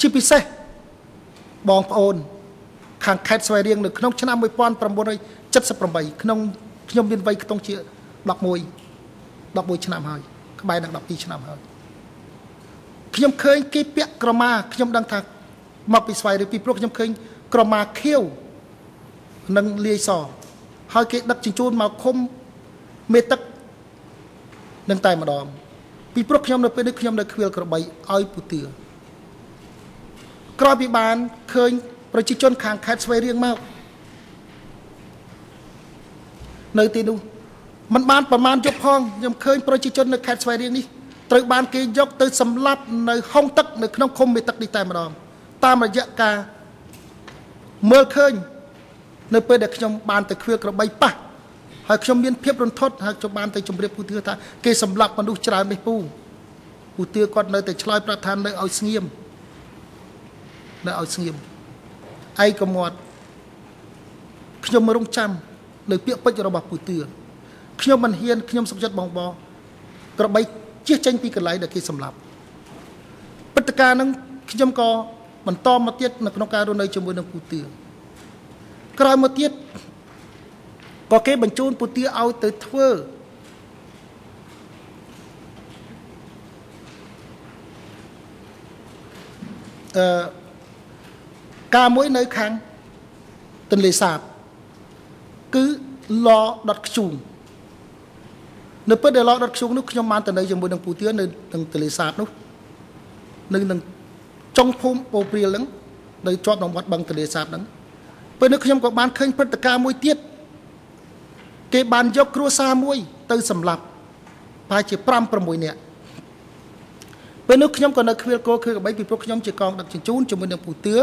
ជាពិសេសបងប្អូន ខាងខេត្តស្វាយរៀងនៅក្នុងឆ្នាំ1978ក្នុងខ្ញុំមានវ័យខ្ទង់ជា11 11ឆ្នាំហើយក្បែរនឹង12ឆ្នាំហើយខ្ញុំឃើញគេពាក់ក្រមាខ្ញុំដឹងថាមកពីស្វាយរៀងពីព្រោះខ្ញុំឃើញក្រមាខៀវនិងលាយស ហើយគេដឹកជញ្ជូនមកឃុំមេទឹកនឹងតែម្ដងពីព្រោះខ្ញុំនៅពេលនេះខ្ញុំនៅខ្វៀលក្របីឲ្យពូទឿក្រោយពីបានឃើញប្រជាជនខាងខេត្តស្វាយរៀងមកនៅទីនោះมันបានប្រមាណយប់ផងខ្ញុំឃើញប្រជាជននៅខេត្តស្វាយរៀងនេះត្រូវបានគេយកទៅសម្លាប់នៅហុងទឹកនៅក្នុងឃុំមេទឹកនេះតែម្ដងតាមរយៈការមើលឃើញ នៅពេលដែលខ្ញុំបានទៅខ្វៀលក្របីប៉ះហើយខ្ញុំមានភាពរន្ធត់ហើយខ្ញុំបានទៅជម្រាបពូទឿថាគេសម្លាប់មនុស្សច្រើននេះពូពូទឿគាត់នៅតែឆ្លើយប្រាប់ថានៅឲ្យស្ងៀមនៅឲ្យស្ងៀមឯកមាត់ខ្ញុំរងចាំនៅពាក្យពេចន៍របស់ពូទឿខ្ញុំមិនហ៊ានខ្ញុំសុខចិត្តបងបងក្របីជិះចេញពីកន្លែងដែលគេសម្លាប់ព្រឹត្តិការណ៍ហ្នឹងខ្ញុំក៏បន្តមកទៀតនៅក្នុងការរស់នៅជាមួយនឹងពូទឿ ក្រោយមកទៀតក៏គេបញ្ជូនពូទាឲ្យទៅធ្វើអឺការមួយនៅខាងទន្លេសាបគឺឡដុតខ្ជូងនៅពេលដែលឡដុតខ្ជូងនោះខ្ញុំបានទៅនៅជាមួយនឹងពូទានៅនឹងទន្លេសាបនោះនៅនឹងចុងភូមិពោព្រាលហ្នឹងនៅជាប់ក្នុងវត្តបឹងទន្លេសាបហ្នឹង ពេលនេះខ្ញុំក៏បានឃើញព្រឹត្តិការណ៍មួយទៀតគេបានយកគ្រួសារមួយ ទៅសម្លាប់ប្រហែលជា5 6នាក់ពេលនោះខ្ញុំក៏នៅខ្វៀលគោគឺកបីពីព្រោះខ្ញុំជាកងដឹកជញ្ជូនជាមួយនឹងពូទឿ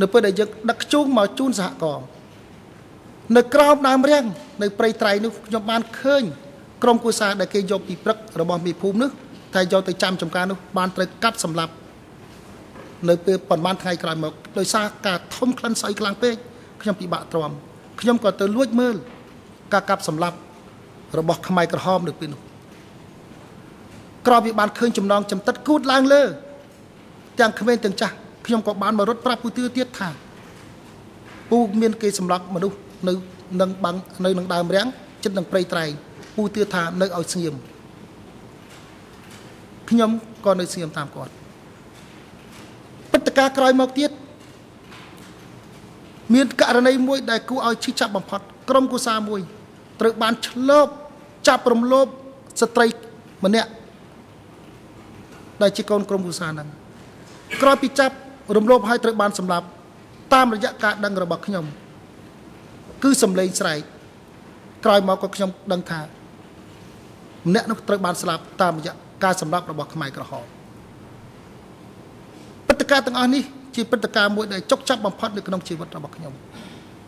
នៅពេលដែលយើងដឹកជូនមកជូនសហគមន៍នៅក្រោមដើមរាំងនៅព្រៃត្រៃនោះខ្ញុំបានឃើញក្រុមគូសាដែលគេយកពីព្រឹករបស់មេភូមិនោះតែយកទៅចាំចំការនោះបានត្រូវកាត់សម្លាប់ នៅពេលប៉ុន្មានថ្ងៃក្រោយមកដោយសារការធំក្លិនស្អុយខ្លាំងពេកខ្ញុំពិបាកទ្រាំខ្ញុំក៏ទៅលួចមើលការកាប់សម្លាប់របស់ខ្មែរក្រហមនៅពេលនោះក្រោយពីបានឃើញចំណងចំតិតគូតឡើងលើ ទាំងក្មេងទាំងចាស់ខ្ញុំក៏បានមករត់ប្រាប់ពូទឿទៀតថាពូមានគេសម្លាប់មនុស្សនៅនឹងបាំងនៅនឹងដើមរាំងចិត្តនឹងព្រៃត្រែងពូទឿថានៅឲ្យស្ងៀមខ្ញុំក៏នៅស្ងៀមតាមគាត់ ព្រឹត្តិការណ៍ក្រោយមកទៀតមានករណីមួយដែលគួរឲ្យឈឺចាប់បំផុតក្រុមគូសាមួយ ត្រូវបានឆ្លប់ចាប់រំលោភស្ត្រីម្នាក់ដែលជាកូនក្រុមគូសាហ្នឹងក្រោយពីចាប់រំលោភហើយត្រូវបានសម្លាប់តាមរយៈការដឹងរបស់ខ្ញុំ គឺសំឡេងស្រែកក្រោយមកក៏ខ្ញុំដឹងថាម្នាក់នោះត្រូវបានស្លាប់តាមរយៈការសម្លាប់របស់ខ្មែរក្រហមព្រឹត្តិ ការណ៍ទាំងអស់នេះជាព្រឹត្តិការណ៍មួយដែលចុកចាប់បំផុតនៅក្នុងជីវិតរបស់ខ្ញុំ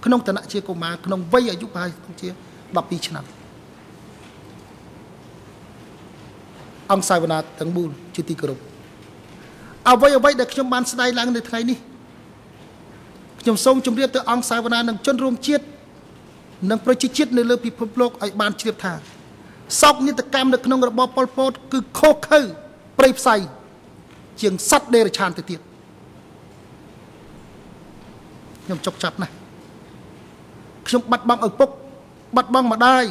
ក្នុងឋានៈជាកុមារក្នុងវ័យអាយុប្រហែលជា12ឆ្នាំអង្គសាវនាទាំងមូលជាទីគោរពអ្វីអ្វីដែលខ្ញុំបានស្ដាយឡើងនៅថ្ងៃនេះខ្ញុំសូមជម្រាបទៅអង្គសាវនានិងជនរួមជាតិនិងប្រជាជាតិនៅលើពិភពលោកឲ្យបានជ្រាបថាសោកនាដកម្មនៅក្នុងរបបប៉ុលពតគឺខុសខើប្រៃផ្សៃជាងសត្វដេរឆានទៅទៀត ខ្ញុំចុកចាប់ណាស់ខ្ញុំបាត់បង់ឪពុកបាត់បង់ម្ដាយ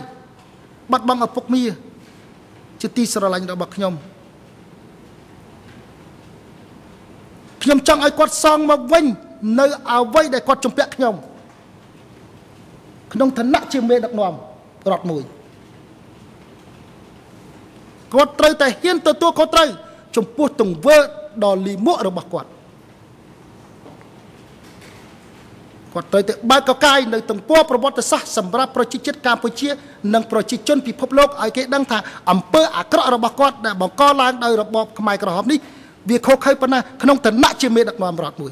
បាត់បង់ឪពុកមាជាទីស្រឡាញ់របស់ខ្ញុំខ្ញុំចង់ឲ្យគាត់សងមកវិញ នៅអ្វីដែលគាត់ជំពាក់ខ្ញុំក្នុងឋានៈជាមេដឹកនាំរដ្ឋមួយគាត់ត្រូវតែហ៊ានទទួលខុសត្រូវចំពោះទង្វើដ៏លីមួករបស់គាត់ គាត់ត្រូវតែបើកកកាយនៅទំព័រប្រវត្តិសាស្ត្រសម្រាប់ប្រជាជាតិកម្ពុជា និងប្រជាជនពិភពលោកឲ្យគេដឹងថាអំពើអាក្រក់របស់គាត់ដែលបង្កឡើងដោយរបបខ្មែរក្រហមនេះវាខុសខើប៉ុណ្ណាក្នុងឋានៈជាមេដឹកនាំរដ្ឋមួយ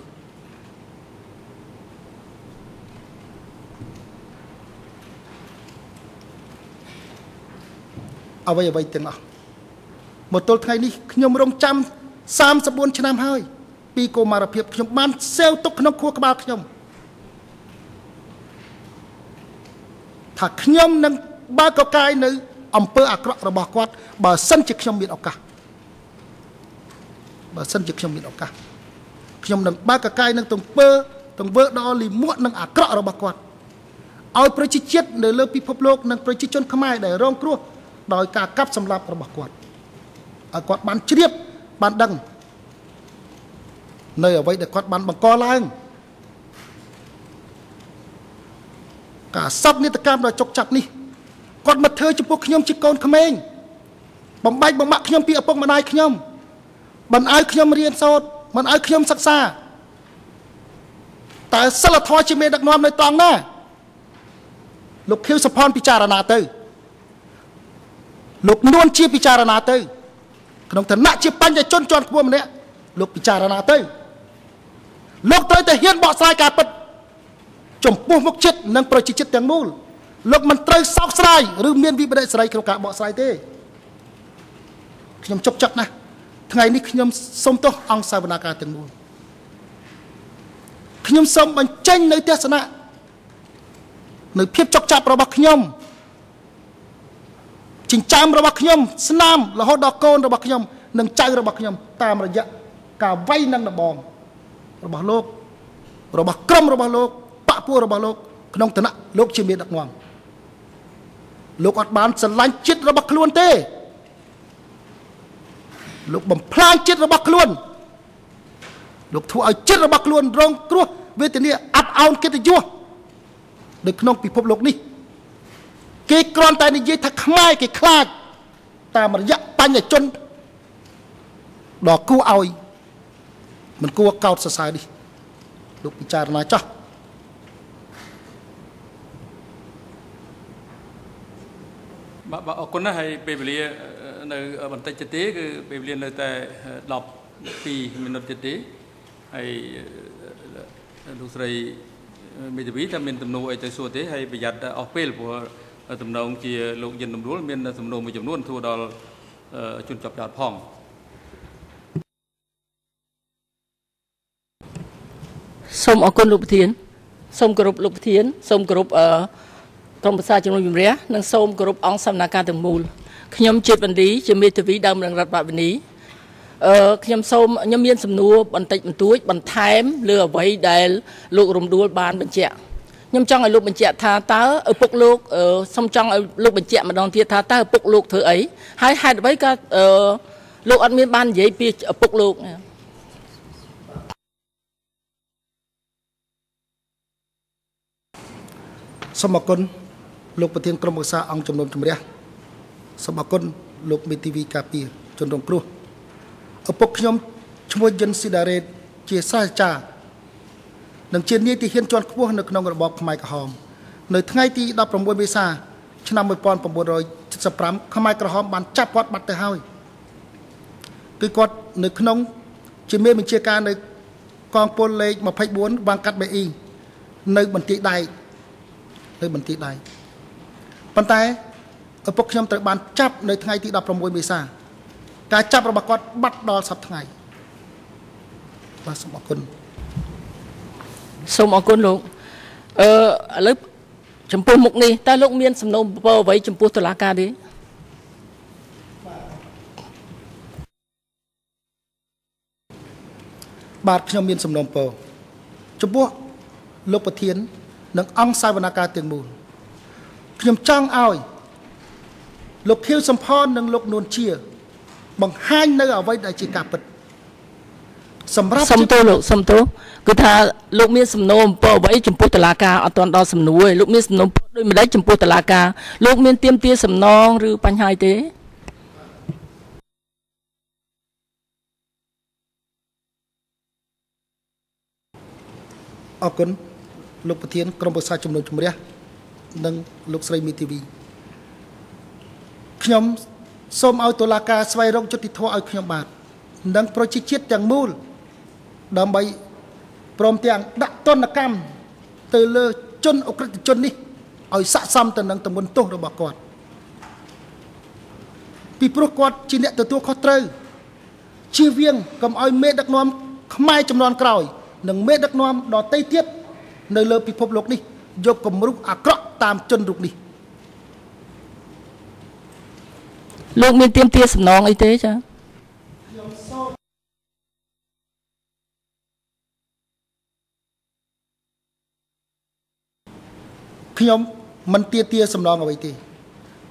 អ្វីអ្វីទាំងអស់មកទល់ថ្ងៃនេះខ្ញុំរងចាំ34ឆ្នាំហើយ ពីកុមារភាពខ្ញុំបានសេវទុកក្នុងខួរក្បាលខ្ញុំ ថាខ្ញុំនឹងបើកកកាយនៅអំពើអាក្រក់របស់គាត់បើសិនជាខ្ញុំមានឱកាសបើសិនជាខ្ញុំមានឱកាសខ្ញុំនឹងបើកកកាយនឹងទង្វើទង្វើដ៏លិមួកនិងអាក្រក់របស់គាត់ឲ្យប្រជាជាតិនៅលើពិភពលោកនិងប្រជាជនខ្មែរដែលរងគ្រោះដោយការកាប់សម្លាប់របស់គាត់ឲ្យគាត់បានជ្រាបបានដឹង នៅអ្វីដែលគាត់បានបង្កឡើង ការសពនេតកម្មដ៏ចុកចាប់នេះគាត់មកធ្វើចំពោះខ្ញុំជាកូនក្មេងបំបាច់បំមាក់ខ្ញុំពីឪពុកម្ដាយខ្ញុំមិនឲ្យខ្ញុំរៀនសូត្រមិនឲ្យខ្ញុំសិក្សាតែសិលធម៌ជាមេដឹកនាំនៅត្រង់ណាលោកខៀវសុផាន់ពិចារណាទៅលោកនួនជាពិចារណាទៅ ក្នុងឋានៈជាបញ្ញជនជាន់ខ្ពស់ម្នាក់លោកពិចារណាទៅលោកត្រូវតែហ៊ានបកស្រាយការពិត ចំពោះមុខចិត្តនិងប្រជាចិត្តទាំងមូលលោកមិនត្រូវសោកស្ដាយឬមានវិបត្តិស្រីក្នុងការបកស្រាយទេខ្ញុំជប់ចិត្តណាស់ថ្ងៃនេះខ្ញុំសូមទោសអង្គសាវនាការទាំងមូលខ្ញុំសូមបញ្ចេញនៅទស្សនៈនៅភាពចុកចាប់របស់ខ្ញុំចិញ្ចាំរបស់ខ្ញុំស្នាមរហូតដល់កូនរបស់ខ្ញុំ និងចៅរបស់ខ្ញុំ តាមរយៈការវាយនឹងដបងរបស់លោករបស់ក្រុមរបស់លោក បពពួករបស់លោកក្នុងឋានៈលោកជាមេដឹកនាំលោកអត់បានស្រឡាញ់ចិត្តរបស់ខ្លួនទេលោកបំផ្លាញចិត្តរបស់ខ្លួនលោកធ្វើឲ្យចិត្តរបស់ខ្លួនរងគ្រោះវេទនាអាប់អោនកិត្តិយសនៅក្នុងពិភពលោកនេះ គេគ្រាន់តែនិយាយថាខ្មែរគេខ្លាច តាមរយៈបញ្ញជនដ៏គួរឲ្យមិនគួរកោតសរសើរនេះលោកពិចារណាចោះ បាទបាទអរគុណណាស់ហើយពេលវេលានៅបន្តិចទៀតទេគឺពេលវេលានៅតែ12មីនិតទៀតទេហើយលោកស្រីមេធាវីថាមានទំនោរអីទៅសួរទេហើយប្រយ័ត្នអស់ពេលព្រោះតំណងជាលោកយិនដំរួលមានសំណួរមួយចំនួនធួដល់ជនជាប់ចោតផងសូមអរគុណលោកប្រធានសូមគោរពលោកប្រធានសូមគោរពអឺ ក្រុមប្រឹក្សាជំនុំជម្រះនិងសូមគោរពអង្គសំណាក់ការទាំងមូលខ្ញុំជាតិវណ្ឌីជាមេធាវីដើមរងរដ្ឋបាវិនីអឺខ្ញុំសូមខ្ញុំមានសំណួរបន្តិចបន្តួចបន្ថែមលើអ្វីដែលលោករំដួលបានបញ្ជាក់ខ្ញុំចង់ឲ្យលោកបញ្ជាក់ថាតើឪពុកលោកសូមចង់ឲ្យលោកបញ្ជាក់ម្ដងទៀតថាតើឪពុកលោកធ្វើអីហើយហេតុអ្វីក៏លោកអត់មានបាននិយាយពីឪពុកលោកសូមអរគុណ លោកប្រធានក្រុមប្រឹក្សាអង្គជំនុំជម្រះសូមអរគុណលោកមេធាវីកាពីជនរងគ្រោះឪពុកខ្ញុំឈ្មោះយិនស៊ីដារ៉េតជាសាស្ត្រាចារ្យនិងជានាយទាហានជាន់ខ្ពស់នៅក្នុងរបបខ្មែរក្រហមនៅថ្ងៃទី16មេសា ឆ្នាំ1975ខ្មែរក្រហមបានចាប់គាត់បាត់ទៅហើយគឺគាត់នៅក្នុង ជាមេបញ្ជាការនៅកងពលលេខ24បាងកាត់បេអ៊ីនៅបន្ទាយដែកនៅបន្ទាយដែក ប៉ុន្តែឪពុកខ្ញុំត្រូវបានចាប់នៅថ្ងៃទី16មេសាការចាប់របស់គាត់បាត់ដល់សប្តាហ៍ថ្ងៃបាទសូមអរគុណសូមអរគុណលោកអឺឥឡូវចំពោះមុខនេះតើលោកមានសំណូមពរអ្វីចំពោះតុលាការទេបាទខ្ញុំមានសំណូមពរចំពោះលោកប្រធាន និងអង្គសាវនាការទាំងមូល ខ្ញុំចង់ឲ្យលោកខៀវសំផននិងលោកនួនជា បង្ហាញនៅអ្វីដែលជាការពិតសម្រាប់សំទោសលោកសំទោសគឺថាលោកមានសំណូមពរអ្វីចំពោះតឡាការអត់ទាន់ដល់សំណួរលោកមានសំណូមពរដូចម្ដេចចំពោះតឡាការលោកមានទៀមទាសំណងឬបញ្ហាទេអរគុណលោកប្រធានក្រុមប្រឹក្សាជំនុំជម្រះ និងលោកស្រីមីធីវីខ្ញុំសូមឲ្យតុលាការស្វែងរកយុត្តិធម៌ឲ្យខ្ញុំបាទនិងប្រជាជាតិទាំងមូលដើម្បីព្រមទាំងដាក់ទណ្ឌកម្មទៅលើជនអក្រិតជននេះឲ្យស័ក្តិសមទៅនឹងទម្ងន់ទោសរបស់គាត់ពីព្រោះគាត់ជាអ្នកទទួលខុសត្រូវជៀសវាងកុំឲ្យមេដឹកនាំខ្មែរចំនួនក្រោយ និងមេដឹកនាំដទៃទៀតនៅលើពិភពលោកនេះយកគំរុកអាក្រក់ តាមជនរុកនេះលោកមានទៀមទាសំណងអីទេចាខ្ញុំមិនទាទាសំឡងអ្វីទេ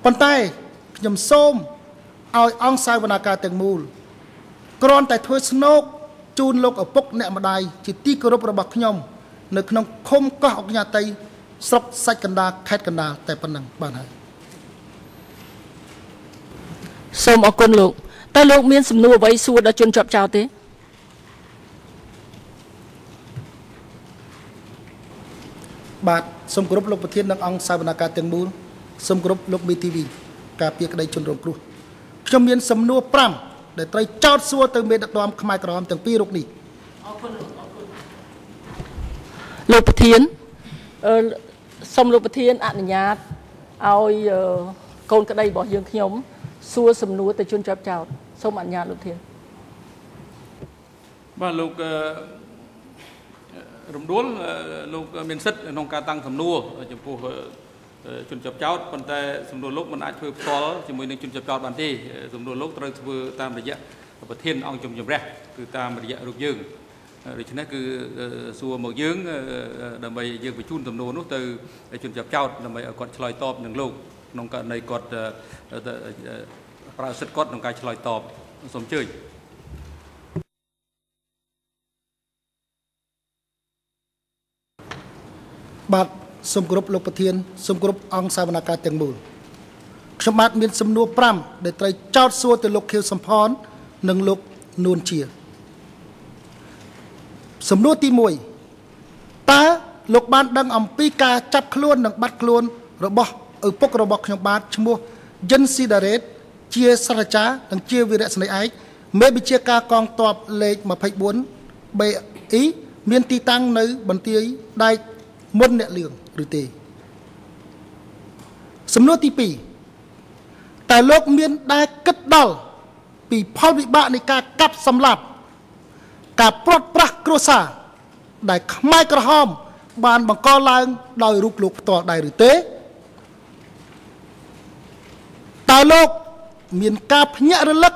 ប៉ុន្តែខ្ញុំសូមឲ្យអង្គសាវនាការទាំងមូលគ្រាន់តែធ្វើស្នោកជូនលោកឪពុកអ្នកម្ដាយជាទីគោរពរបស់ខ្ញុំ នៅក្នុងឃុំកោះអុកញ៉ាតី ស្រុកសាច់កណ្ដាលខេត្តកណ្ដាលតែប៉ុណ្ណឹងបានហើយសូមអរគុណលោកតើលោកមានសំណួរអ្វីសួរដល់ជនជាប់ចោតទេបាទសូមគោរពលោកប្រធាននិងអង្គសាវនាការទាំងមូលសូមគោរពលោកមីធីវីការពារក្តីជនរងគ្រោះខ្ញុំមានសំណួរ5ដែលត្រូវចោទសួរទៅមេដឹកនាំខ្មែរក្រហមទាំងពីររូបនេះលោកប្រធានអឺ សូមលោកប្រធានអនុញ្ញាតឲ្យអឺកូនក្តីរបស់យើងខ្ញុំសួរសំណួរទៅជនជាប់ចោតសូមអនុញ្ញាតលោកប្រធានបាទលោកអឺរំដួលអឺលោកមានសិទ្ធិក្នុងការតាំងសំណួរចំពោះអឺជនជាប់ចោតប៉ុន្តែសំណួរលោកមិនអាចធ្វើផ្ទាល់ជាមួយនឹងជនជាប់ចោតបានទេសំណួរលោកត្រូវធ្វើតាមរយៈប្រធានអង្គជំជំរះគឺតាមរយៈរូបយើង ដូច្នេះគឺអឺសួរមកយើងអឺដើម្បីយើងបញ្ជូនសំណួរនោះទៅជនជាប់ចោតដើម្បីឲ្យគាត់ឆ្លើយតបនឹងលោកក្នុងករណីគាត់អឺអឺប្រើសិទ្ធិគាត់ក្នុងការឆ្លើយតបសូមអញ្ជើញបាទសូមគោរពលោកប្រធានសូមគោរពអង្គសាវនាការទាំងមូលខ្ញុំបាទមានសំណួរ5ដែលត្រូវចោទសួរទៅលោកខៀវសំផន និងលោកនួនជា សំណួរទី1តើលោកបានដឹងអំពីការចាប់ខ្លួននិងបាត់ខ្លួនរបស់ឪពុករបស់ខ្ញុំបាទឈ្មោះយិនស៊ីដារ៉េតជាសាស្ត្រាចារ្យនិងជាវីរៈស្នេហ៍ឯកមេបញ្ជាការកងទ័ពលេខ24 BE មានទីតាំងនៅបន្ទាយដែកមុនអ្នកលឿងឬទេសំណួរទី2តើលោកមានដែលគិតដល់ពីផលវិបាកនៃការកាប់សម្លាប់ ការព្រាត់ប្រាសគ្រួសារដែលខ្មែរក្រហម បានបង្កឡើង ដោយរូបលោកផ្ទាល់ដែរឬទេតើលោកមានការភ្ញាក់រលឹក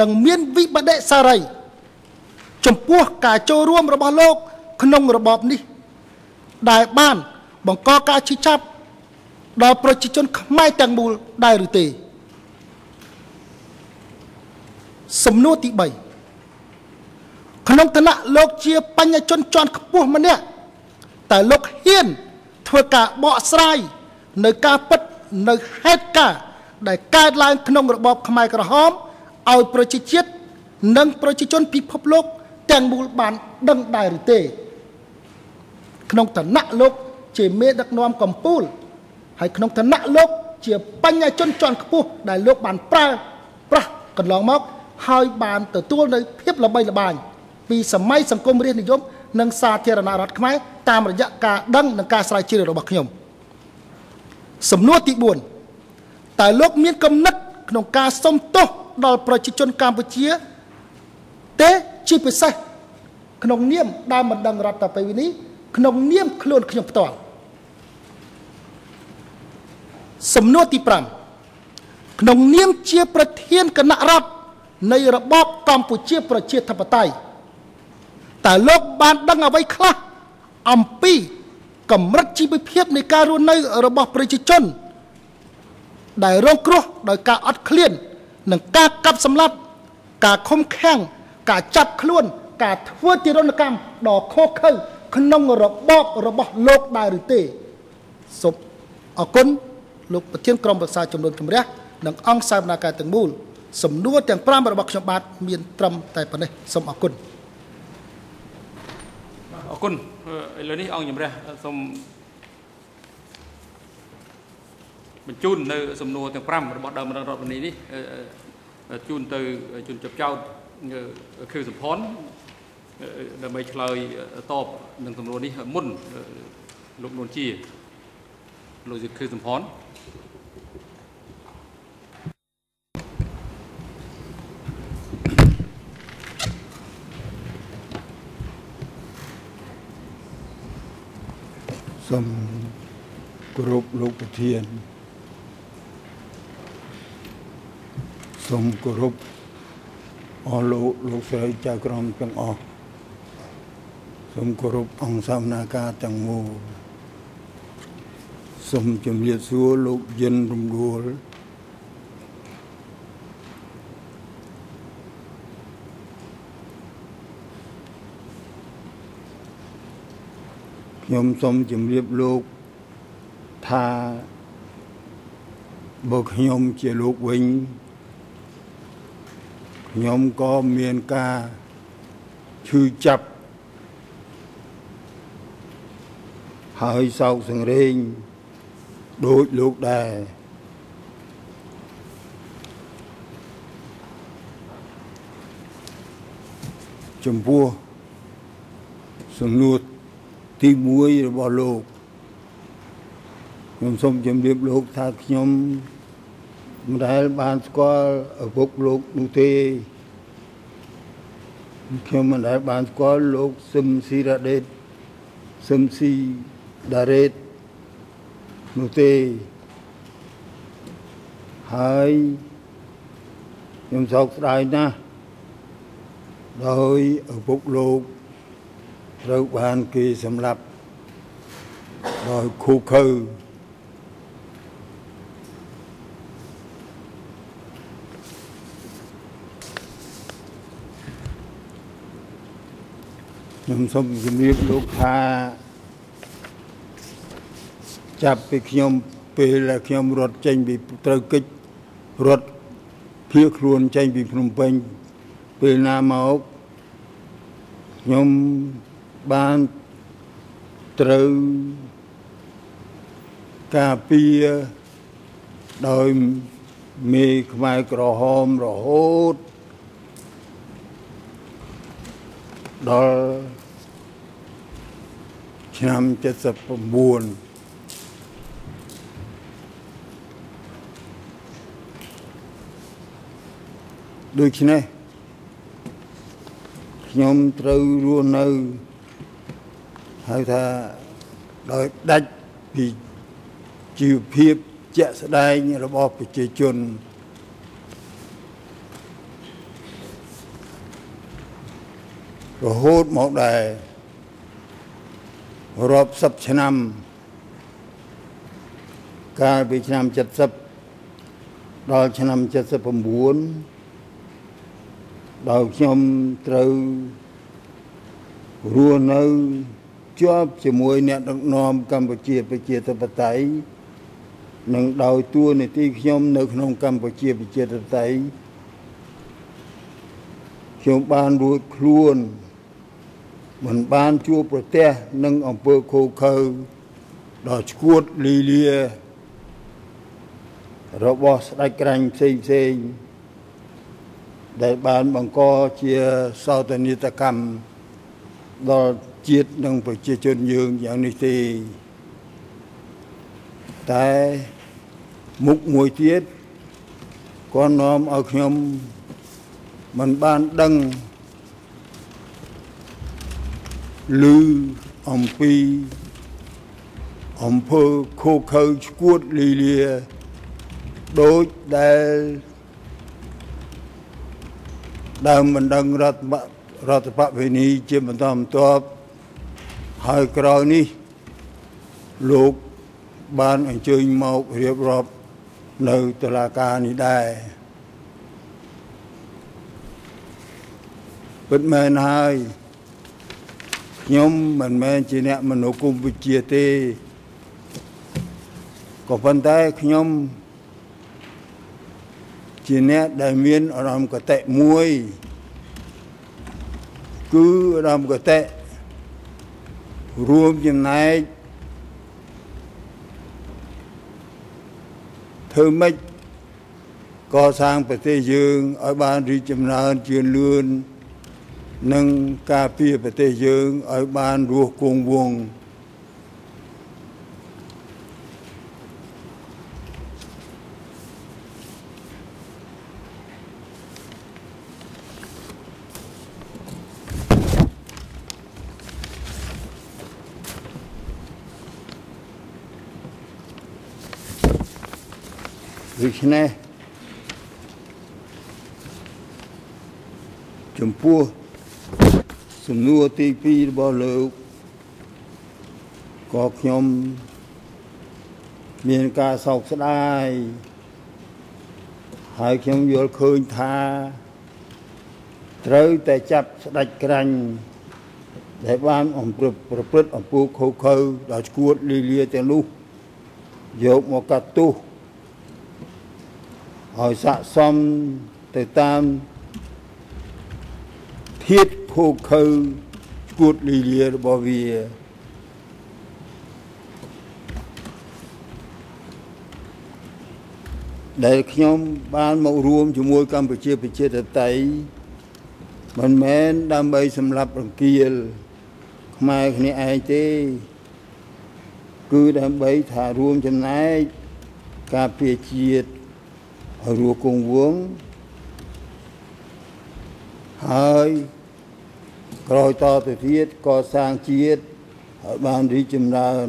និងមានវិបដិសារីចំពោះការចូលរួមរបស់លោក ក្នុងរបបនេះ ដែលបានបង្កការឈឺចាប់ដល់ប្រជាជនខ្មែរទាំងមូលដែរឬទេ សំណួរទី3 ក្នុងឋានៈលោកជាបញ្ញជនជាន់ខ្ពស់ម្នាក់តើលោកហ៊ានធ្វើការបកស្រាយនៅការពិតនៅហេតុការណ៍ដែលកើតឡើងក្នុងរបបខ្មែរក្រហមឲ្យប្រជាជាតិនិងប្រជាជនពិភពលោកទាំងមូលបានដឹងដែរឬទេ ក្នុងឋានៈលោកជាមេដឹកនាំកម្ពុជាហើយក្នុងឋានៈលោកជាបញ្ញាជនជាន់ខ្ពស់ដែលលោកបានប្រើប្រាស់កន្លងមក ហើយបានទទួលនៅភាពល្បីល្បាញ ពីសម័យសង្គមរាស្ត្រនិយមនិងសាធារណរដ្ឋខ្មែរតាមរយៈការដឹងនិងការស្រាវជ្រាវរបស់ខ្ញុំសំណួរទី4តើលោកមានគំនិត ក្នុងការសុំទោសដល់ប្រជាជនកម្ពុជាទេជាពិសេសក្នុងនាមដើមបណ្ដឹងរដ្ឋបវេនីក្នុងនាមខ្លួនខ្ញុំផ្ទាល់សំណួរទី5ក្នុងនាមជាប្រធានគណៈរដ្ឋនៃរបបកម្ពុជាប្រជាធិបតេយ្យ តើលោកបានដឹងអ្វីខ្លះអំពីកម្រិតជីវភាពនៃការរស់នៅរបស់ប្រជាជន ដែលរងគ្រោះដោយការអត់ឃ្លាន និងការកាប់សម្លាប់ការខំខាំងការចាប់ខ្លួន ការធ្វើទារុណកម្មដ៏ខុសខើក្នុងរបបរបស់លោកដែរឬទេសូមអរគុណលោកប្រធានក្រុមប្រឹក្សាចំនួនជំរះនិងអង្គសាវនាការទាំងមូលសំណួរទាំង5របស់ខ្ញុំបាទមានត្រឹមតែប៉ុណ្ណេះសូមអរគុណ អរគុណឥឡូវនេះអង្គជំរះសូមបញ្ជូននៅសំណួរទាំង5របស់ដើមរដ្ឋមន្ត្រីនេះជូនទៅជនជាប់ចោតខឿសំផនដើម្បីឆ្លើយតបនឹងសំណួរនេះមុនលោកនួនជាលោកខឿសំផន សូមគោរពលោកប្រធានសូមគោរពអស់លោកលោកស្រីចៅក្រមទាំងអស់សូមគោរពអង្គសាវនាការទាំងមូលសូមជំរាបសួរលោកយិនរំដួល ខ្ញុំសូមជម្រាបលោកថាបើខ្ញុំជាលោកវិញខ្ញុំក៏មានការឈឺចាប់ហើយសោកសង្រេងដូចលោកដែរចំពោះសំណួរ ទី1របស់លោកខ្ញុំសូមជម្រាបលោកថាខ្ញុំមិនដែលបានស្គាល់ឪពុកលោកនោះទេខ្ញុំមិនដែលបានស្គាល់លោកសឹមស៊ីរ៉ាដេតសឹមស៊ីដារ៉េតនោះទេហើយខ្ញុំសោកស្ដាយណាស់ដោយឪពុកលោក ត្រូវបានគេសម្លាប់ដោយខូខើខ្ញុំសូមជំរាបលោកថាចាប់ពីខ្ញុំពេលដែលខ្ញុំរត់ចេញពីត្រូវកិច្ចរត់ភៀសខ្លួនចេញពីភ្នំពេញពេលណាមកខ្ញុំ បានត្រូវការពារដោយមេខ្មែរក្រហមរហូតដល់ឆ្នាំ79ដូច្នេះខ្ញុំត្រូវរស់នៅ ហៅថាដោយដាច់ពីជីវភាពជាក់ស្ដែងរបស់ប្រជាជនរហូតមកដែររាប់សិបឆ្នាំ កាលពីឆ្នាំ70ដល់ឆ្នាំ79ដោយខ្ញុំត្រូវរស់នៅ ជាប់ជាមួយអ្នកដឹកនាំកម្ពុជាប្រជាធិបតេយ្យនិងដោយតួនាទីខ្ញុំនៅក្នុងកម្ពុជាប្រជាធិបតេយ្យខ្ញុំបានរួចខ្លួនមិនបានជួបប្រទះនឹងអង្គើខូខើដ៏ឈួតលីលារបស់ស្ដេចក្រាញ់ផ្សេងផ្សេងដែលបានបង្កជាសោតនីតកម្មដល់ ជាតិនិងប្រជាជនយើងយ៉ាងនេះទេតែមុខមួយទៀតក៏នាំឲ្យខ្ញុំមិនបានដឹងឮអំពីអំពើខូខើឈួតលីលាដូចដែលដើមបណ្ដឹងរដ្ឋរដ្ឋបវេនីជាបន្តបន្ទាប់ ហើយក្រោយនេះលោកបានអញ្ជើញមករៀបរាប់នៅតុលាការនេះដែរពិតមែនហើយខ្ញុំមិនមែនជាអ្នកមនោគមវិជ្ជាទេក៏ប៉ុន្តែខ្ញុំជាអ្នកដែលមានអារម្មណ៍កតេមួយ គឺអារម្មណ៍កតេ រួមចំណែកធ្វើម៉េចកសាងប្រទេសយើងឲ្យបានរីកចម្រើនជឿនលឿននិងការពារប្រទេសយើងឲ្យបានរស់គង់វង្ស ច្នេះចំពោះសំណួរទី2របស់លោកក៏ខ្ញុំមានការសោកស្ដាយហើយខ្ញុំយល់ឃើញថាត្រូវតែចាប់ស្ដាច់ក្រាញ់ដែលបានអំប្រប្រព្រឹត្តអំពើខុសខើដល់ឈួតលីលាទាំងនោះយកមកកាត់ទោស ឲ្យស័កសមទៅតាមធាតខូខើឈួតលីលារបស់វាដែលខ្ញុំបានមករួមជាមួយកម្ពុជាប្រជាធិបតេយ្យមិនមែនដើម្បីសម្រាប់រង្គាលខ្មែរគ្នាឯងទេ គឺដើម្បីថារួមចំណែកការពារជាតិឲ្យ រស់គង់វង្សហើយក្រោយតទៅទៀតកសាងជាតិឲ្យបានរីកចម្រើន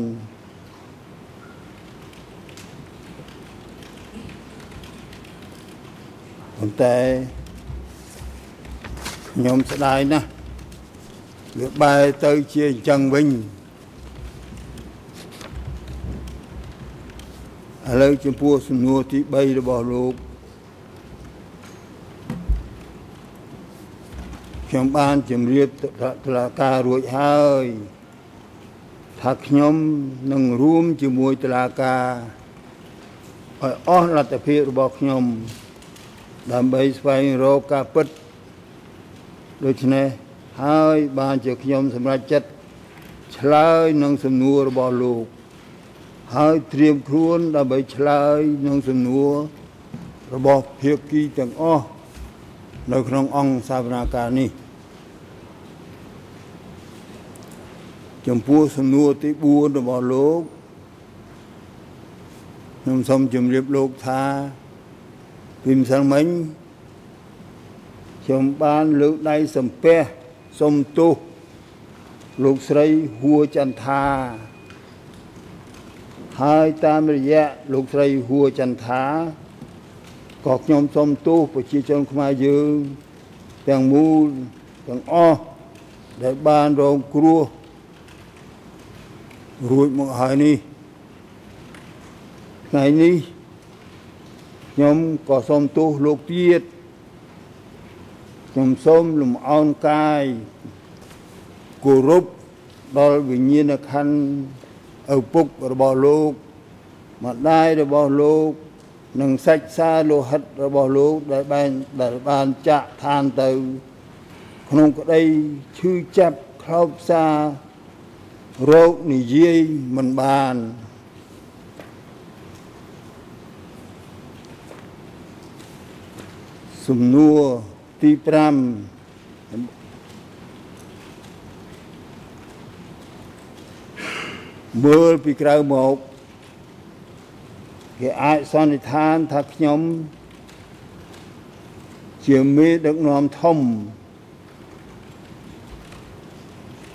ប៉ុន្តែខ្ញុំស្ដាយណាស់វាបែរទៅជាអញ្ចឹងវិញឥឡូវចំពោះសំណួរទី3របស់លោក ខ្ញុំបានជម្រាបតុលាការរួចហើយថាខ្ញុំនឹងរួមជាមួយតុលាការឲ្យអស់លទ្ធភាពរបស់ខ្ញុំ ដើម្បីស្វែងរកការពិតដូច្នេះហើយបានជាខ្ញុំសម្រេចចិត្តឆ្លើយនឹងសំណួររបស់លោក ហើយត្រៀមខ្លួនដើម្បីឆ្លើយនឹងសំណួររបស់ភាគីទាំងអស់នៅក្នុងអង្គសាវនាការនេះ ចំពោះសំណួរទី4របស់លោកខ្ញុំសូមជម្រាបលោកថាពីម្សិលមិញខ្ញុំបានលើកដៃសំពះសុំទោសលោកស្រីហួរចន្ទថាហើយតាមរយៈលោកស្រីហួរចន្ទថាក៏ខ្ញុំសូមទោសប្រជាជនខ្មែរយើងទាំងមូលទាំងអស់ដែលបានរងគ្រោះ រួចមកហើយនេះថ្ងៃនេះខ្ញុំក៏សូមទោសលោកទៀតខ្ញុំសូមលំអោនកាយគោរពដល់វិញ្ញាណក្ខន្ធឪពុករបស់លោកម្ដាយរបស់លោកនិងសាច់សាលោហិតរបស់លោកដែលបានដែលបានចាក់ឋានទៅ ក្នុងក្តីឈឺចាប់ខ្លោបសា រោគនិយាយមិនបានសំណួរទី5មើលពីក្រៅមកគេអាចសន្និដ្ឋានថាខ្ញុំ ជាមេដឹកនាំធំ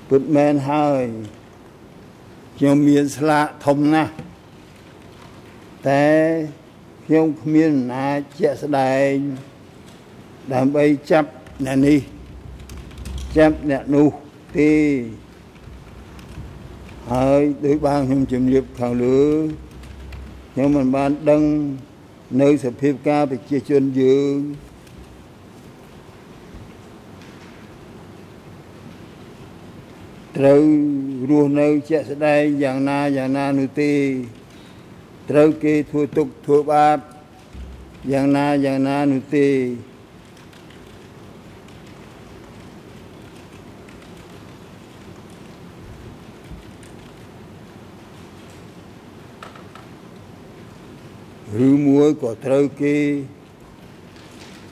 ពិតមែនហើយ ខ្ញុំមានស្លាកធំណាស់តែខ្ញុំគ្មានអំណាចជាក់ស្ដែង ដើម្បីចាប់អ្នកនេះចាប់អ្នកនោះទេហើយដោយបានខ្ញុំជំរាបខាងលើខ្ញុំមិនបានដឹងនៅសភាពការប្រជាជនយើង ត្រូវរស់នៅជាក់ស្ដែងយ៉ាងណាយ៉ាងណានោះទេត្រូវគេធ្វើទុកធ្វើបាបយ៉ាងណាយ៉ាងណានោះទេឬមួយក៏ត្រូវគេ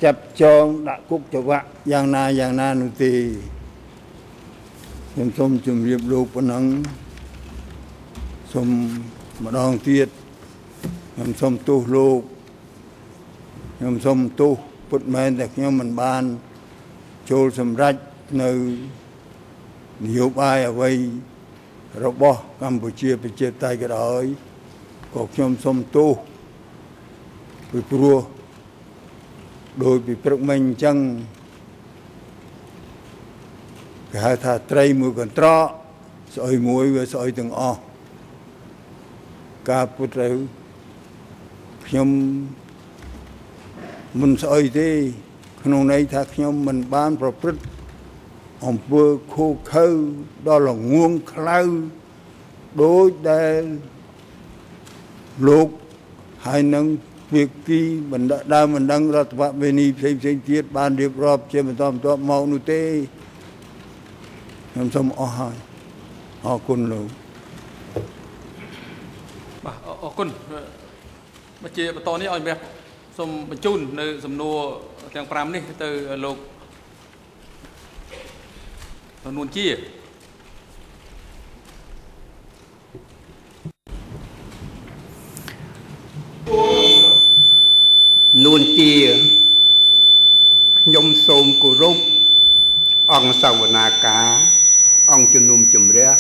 ចាប់ចងដាក់គុកច្បាក់យ៉ាងណាយ៉ាងណានោះទេ ខ្ញុំសូមជម្រាបលោកប៉ុណ្ណឹងសូមម្ដងទៀតខ្ញុំសូមទោសលោកខ្ញុំសូមទោសពុតមែនតែខ្ញុំមិនបាន ចូលសម្រេចនៅនយោបាយអ្វីរបស់កម្ពុជាប្រជាតៃក៏ដោយក៏ខ្ញុំសូមទោសពីព្រោះដោយពីព្រឹកមិញអញ្ចឹង គេហៅថាត្រីមួយកន្ត្រកស្អុយមួយវាស្អុយទាំងអស់ការពុតទៅខ្ញុំមិនស្អុយទេ ក្នុងន័យថាខ្ញុំមិនបានប្រព្រឹត្តអំពើខូខើដល់ល្ងងខ្លៅដូចដែលលោកហើយនឹងភាគីបណ្ដដើមបណ្ដឹងរដ្ឋបវេនីផ្សេងផ្សេងទៀតបានរៀបរាប់ជាបន្តបន្ទាប់មកនោះទេ ខ្ញុំសូមអស់ហើយអរគុណលោកបាទអរគុណមកជាបន្តនេះឲ្យម្រាស់សូមបញ្ជូននៅ សំណួរទាំង5នេះទៅលោកនួនជានួនជាខ្ញុំសូមគោរពអង្គសវនាការអង្គជំនុំជម្រះ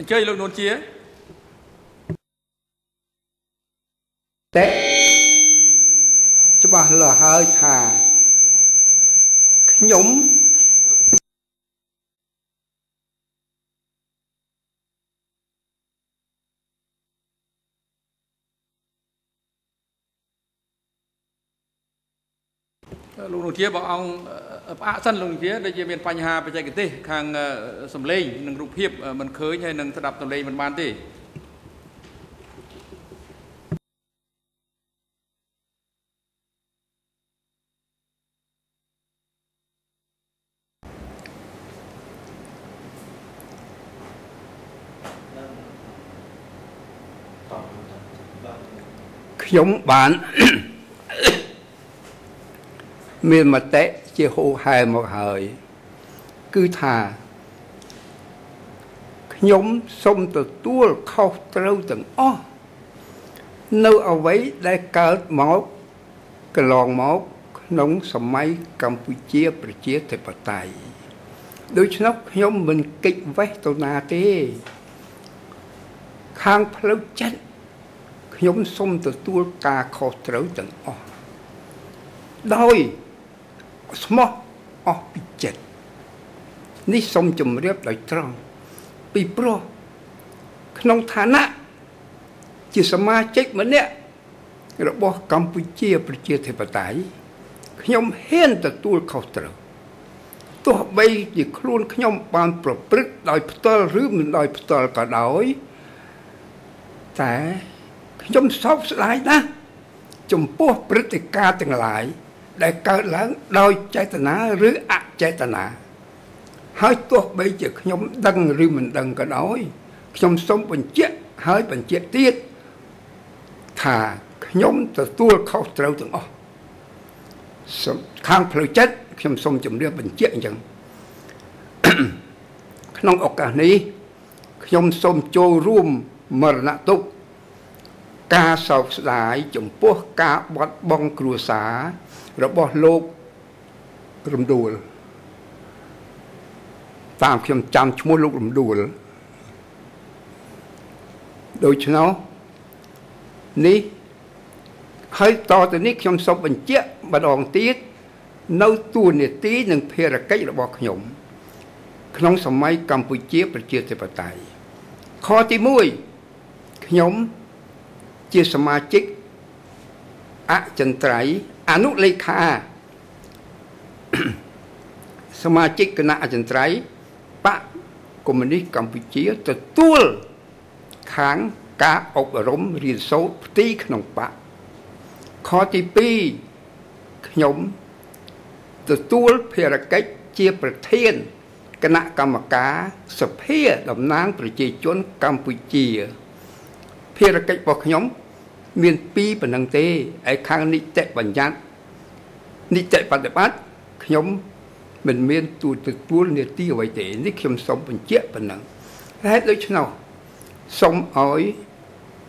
អញ្ជើញលោកនួនជាតែច្បាស់លាស់ហើយថាខ្ញុំ លោកនួនជាបងអង្គផ្អាកសិនលោកនួនជាដូចជាមានបញ្ហាបច្ចេកទេសខាងសំឡេងនិងរូបភាពមិនឃើញហើយនឹងស្ដាប់សំឡេងមិនបានទេខ្ញុំបាន មានមតិជាហូហែមកហើយ គឺថាខ្ញុំសូមទទួលខុសត្រូវទាំងអស់នៅអ្វីដែលកើតមកកន្លងមកក្នុងសម័យកម្ពុជាប្រជាធិបតេយ្យដូច្នោះខ្ញុំមិនកិច្ចវេះទៅណាទេ ខាងផ្លូវចិត្តខ្ញុំសូមទទួលការខុសត្រូវទាំងអស់ដោយ ស្មោះអស់ពីចិត្តនេះសូមជម្រាបដោយត្រង់ពីព្រោះក្នុងឋានៈជាសមាជិកម្នាក់របស់កម្ពុជាប្រជាធិបតេយ្យខ្ញុំហ៊ានទទួលខុសត្រូវទោះបីជាខ្លួនខ្ញុំបានប្រព្រឹត្តដោយផ្ទាល់ឬមិនដោយផ្ទាល់ក៏ដោយតែខ្ញុំសោកស្ដាយណាស់ចំពោះព្រឹត្តិការណ៍ទាំងឡាយ ដែលកើតឡើងដោយចេតនាឬអចេតនាហើយទោះបីជាខ្ញុំដឹងឬមិនដឹងក៏ដោយខ្ញុំសូមបញ្ជាក់ហើយបញ្ជាក់ទៀតថាខ្ញុំទទួលខុសត្រូវទាំងអស់ខាងផ្លូវចិត្តខ្ញុំសូមជម្រាបបញ្ជាក់អញ្ចឹងក្នុងឱកាសនេះខ្ញុំសូមចូលរួមមរណទុក្ខការសោកស្ដាយចំពោះការបាត់បង់គ្រួសារ របស់លោករំដួលតាមខ្ញុំចាំឈ្មោះលោករំដួលដូច្នោះនេះហើយតទៅនេះខ្ញុំសូមបញ្ជាក់ម្ដងទៀតនៅទួនាទីនិងភារកិច្ចរបស់ខ្ញុំ ក្នុងសម័យកម្ពុជាប្រជាធិបតេយ្យខទី1ខ្ញុំជាសមាជិកអចិន្ត្រៃយ៍ អនុលេខាសមាជិកគណៈអចិន្ត្រៃយ៍បកកុម្មុយនីសកម្ពុជាទទួលខាងការអប់រំរៀនសូត្រផ្ទីក្នុងបកខទី2ខ្ញុំទទួលភារកិច្ចជាប្រធានគណៈកម្មការសភាតំណាងប្រជាជនកម្ពុជាភារកិច្ចរបស់ខ្ញុំ មាន2ប៉ុណ្ណឹងទេឯខាងនីតិបញ្ញត្តិនីតិបដិបត្តិខ្ញុំមិនមានទូទទួលនេតិអ្វីទេនេះខ្ញុំសូមបញ្ជាក់ប៉ុណ្ណឹងហេតុដូច្នោះសូមឲ្យ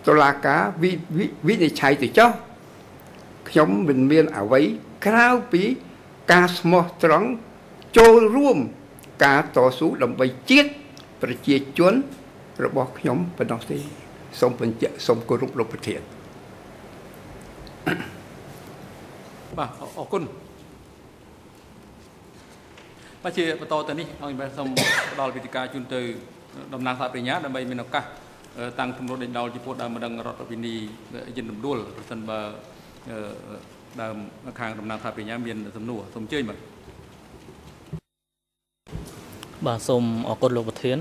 តុលាការវិនិច្ឆ័យទៅចុះខ្ញុំមិនមានអ្វីក្រៅពីការស្មោះត្រង់ចូលរួម ការតស៊ូដើម្បីជាតិប្រជាជនរបស់ខ្ញុំប៉ុណ្ណោះទេសូមបញ្ជាក់សូមគោរពលោកប្រធាន បាទអរគុណបាទជាបន្តទៅនេះអង្គបាទសូមផ្ដល់វិធីការជូនទៅតំណាងសហប្រញ្ញាដើម្បីមានឱកាសតាំងទម្រង់ដេញដោលចំពោះដើមម្ដងរដ្ឋវិនីយិនរំដួលប្រសិនបើដើមខាងតំណាងថាប្រញ្ញាមានសំណួរសូមអញ្ជើញបាទបាទសូមអរគុណលោកប្រធាន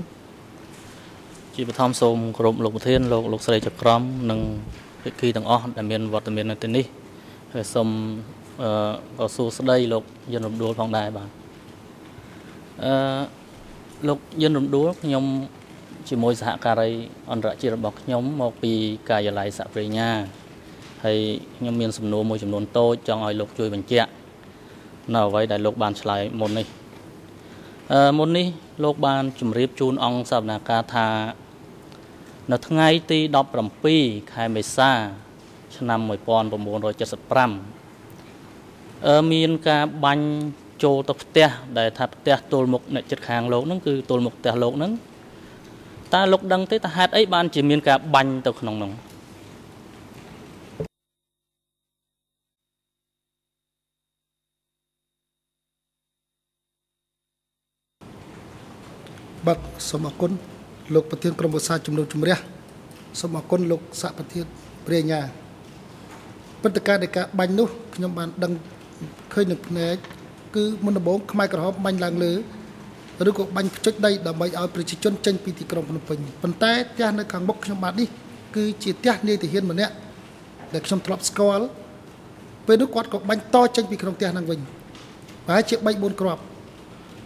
ជាបឋមសូមគោរពលោកប្រធានលោកលោកស្រីចក្រមនិង ភិក្ខីទាំងអស់ដែលមានវត្តមាននៅទីនេះហើយសូមអឺសួស្ដីលោកយិនរំដួលផងដែរបាទអឺលោកយិនរំដួលខ្ញុំជាមួយសហការីអន្តរជាតិរបស់ខ្ញុំមកពីការិយាល័យសហប្រញ្ញាហើយខ្ញុំមានសំណួរមួយចំនួនតូចចង់ឲ្យលោកជួយបញ្ជាក់នៅអ្វីដែលលោកបានឆ្លើយមុននេះអឺមុននេះលោកបានជម្រាបជូនអង្គសវនាការថា នៅថ្ងៃទី17ខែមេសា ឆ្នាំ1975អឺមានការបាញ់ចូលទៅផ្ទះដែលថាផ្ទះទល់មុខអ្នកចិត្តខាងលោកហ្នឹងគឺទល់មុខផ្ទះលោកហ្នឹងតើលោកដឹងទេថាហេតុអីបានជាមានការបាញ់ទៅក្នុងនោះបាទសូមអរគុណ លោកប្រធានក្រុមប្រឹក្សាជំនុំជម្រះសូមអរគុណលោកសហប្រធានព្រាញ្ញាព្រឹត្តិការណ៍នៃការបាញ់នោះខ្ញុំបានដឹងឃើញនឹងភ្នែកគឺមុនដំបូងខ្មែរក្រហមបាញ់ឡើងលើឬក៏បាញ់ខ្ចុចដីដើម្បីឲ្យប្រជាជនចេញពីទីក្រុងភ្នំពេញប៉ុន្តែផ្ទះនៅខាងមុខខ្ញុំបាទនេះគឺជាផ្ទះនាយទាហានម្នាក់ដែលខ្ញុំធ្លាប់ស្គាល់ពេលនោះគាត់ក៏បាញ់តចេញពីក្នុងផ្ទះហ្នឹងវិញប្រហែលជា3 4គ្រាប់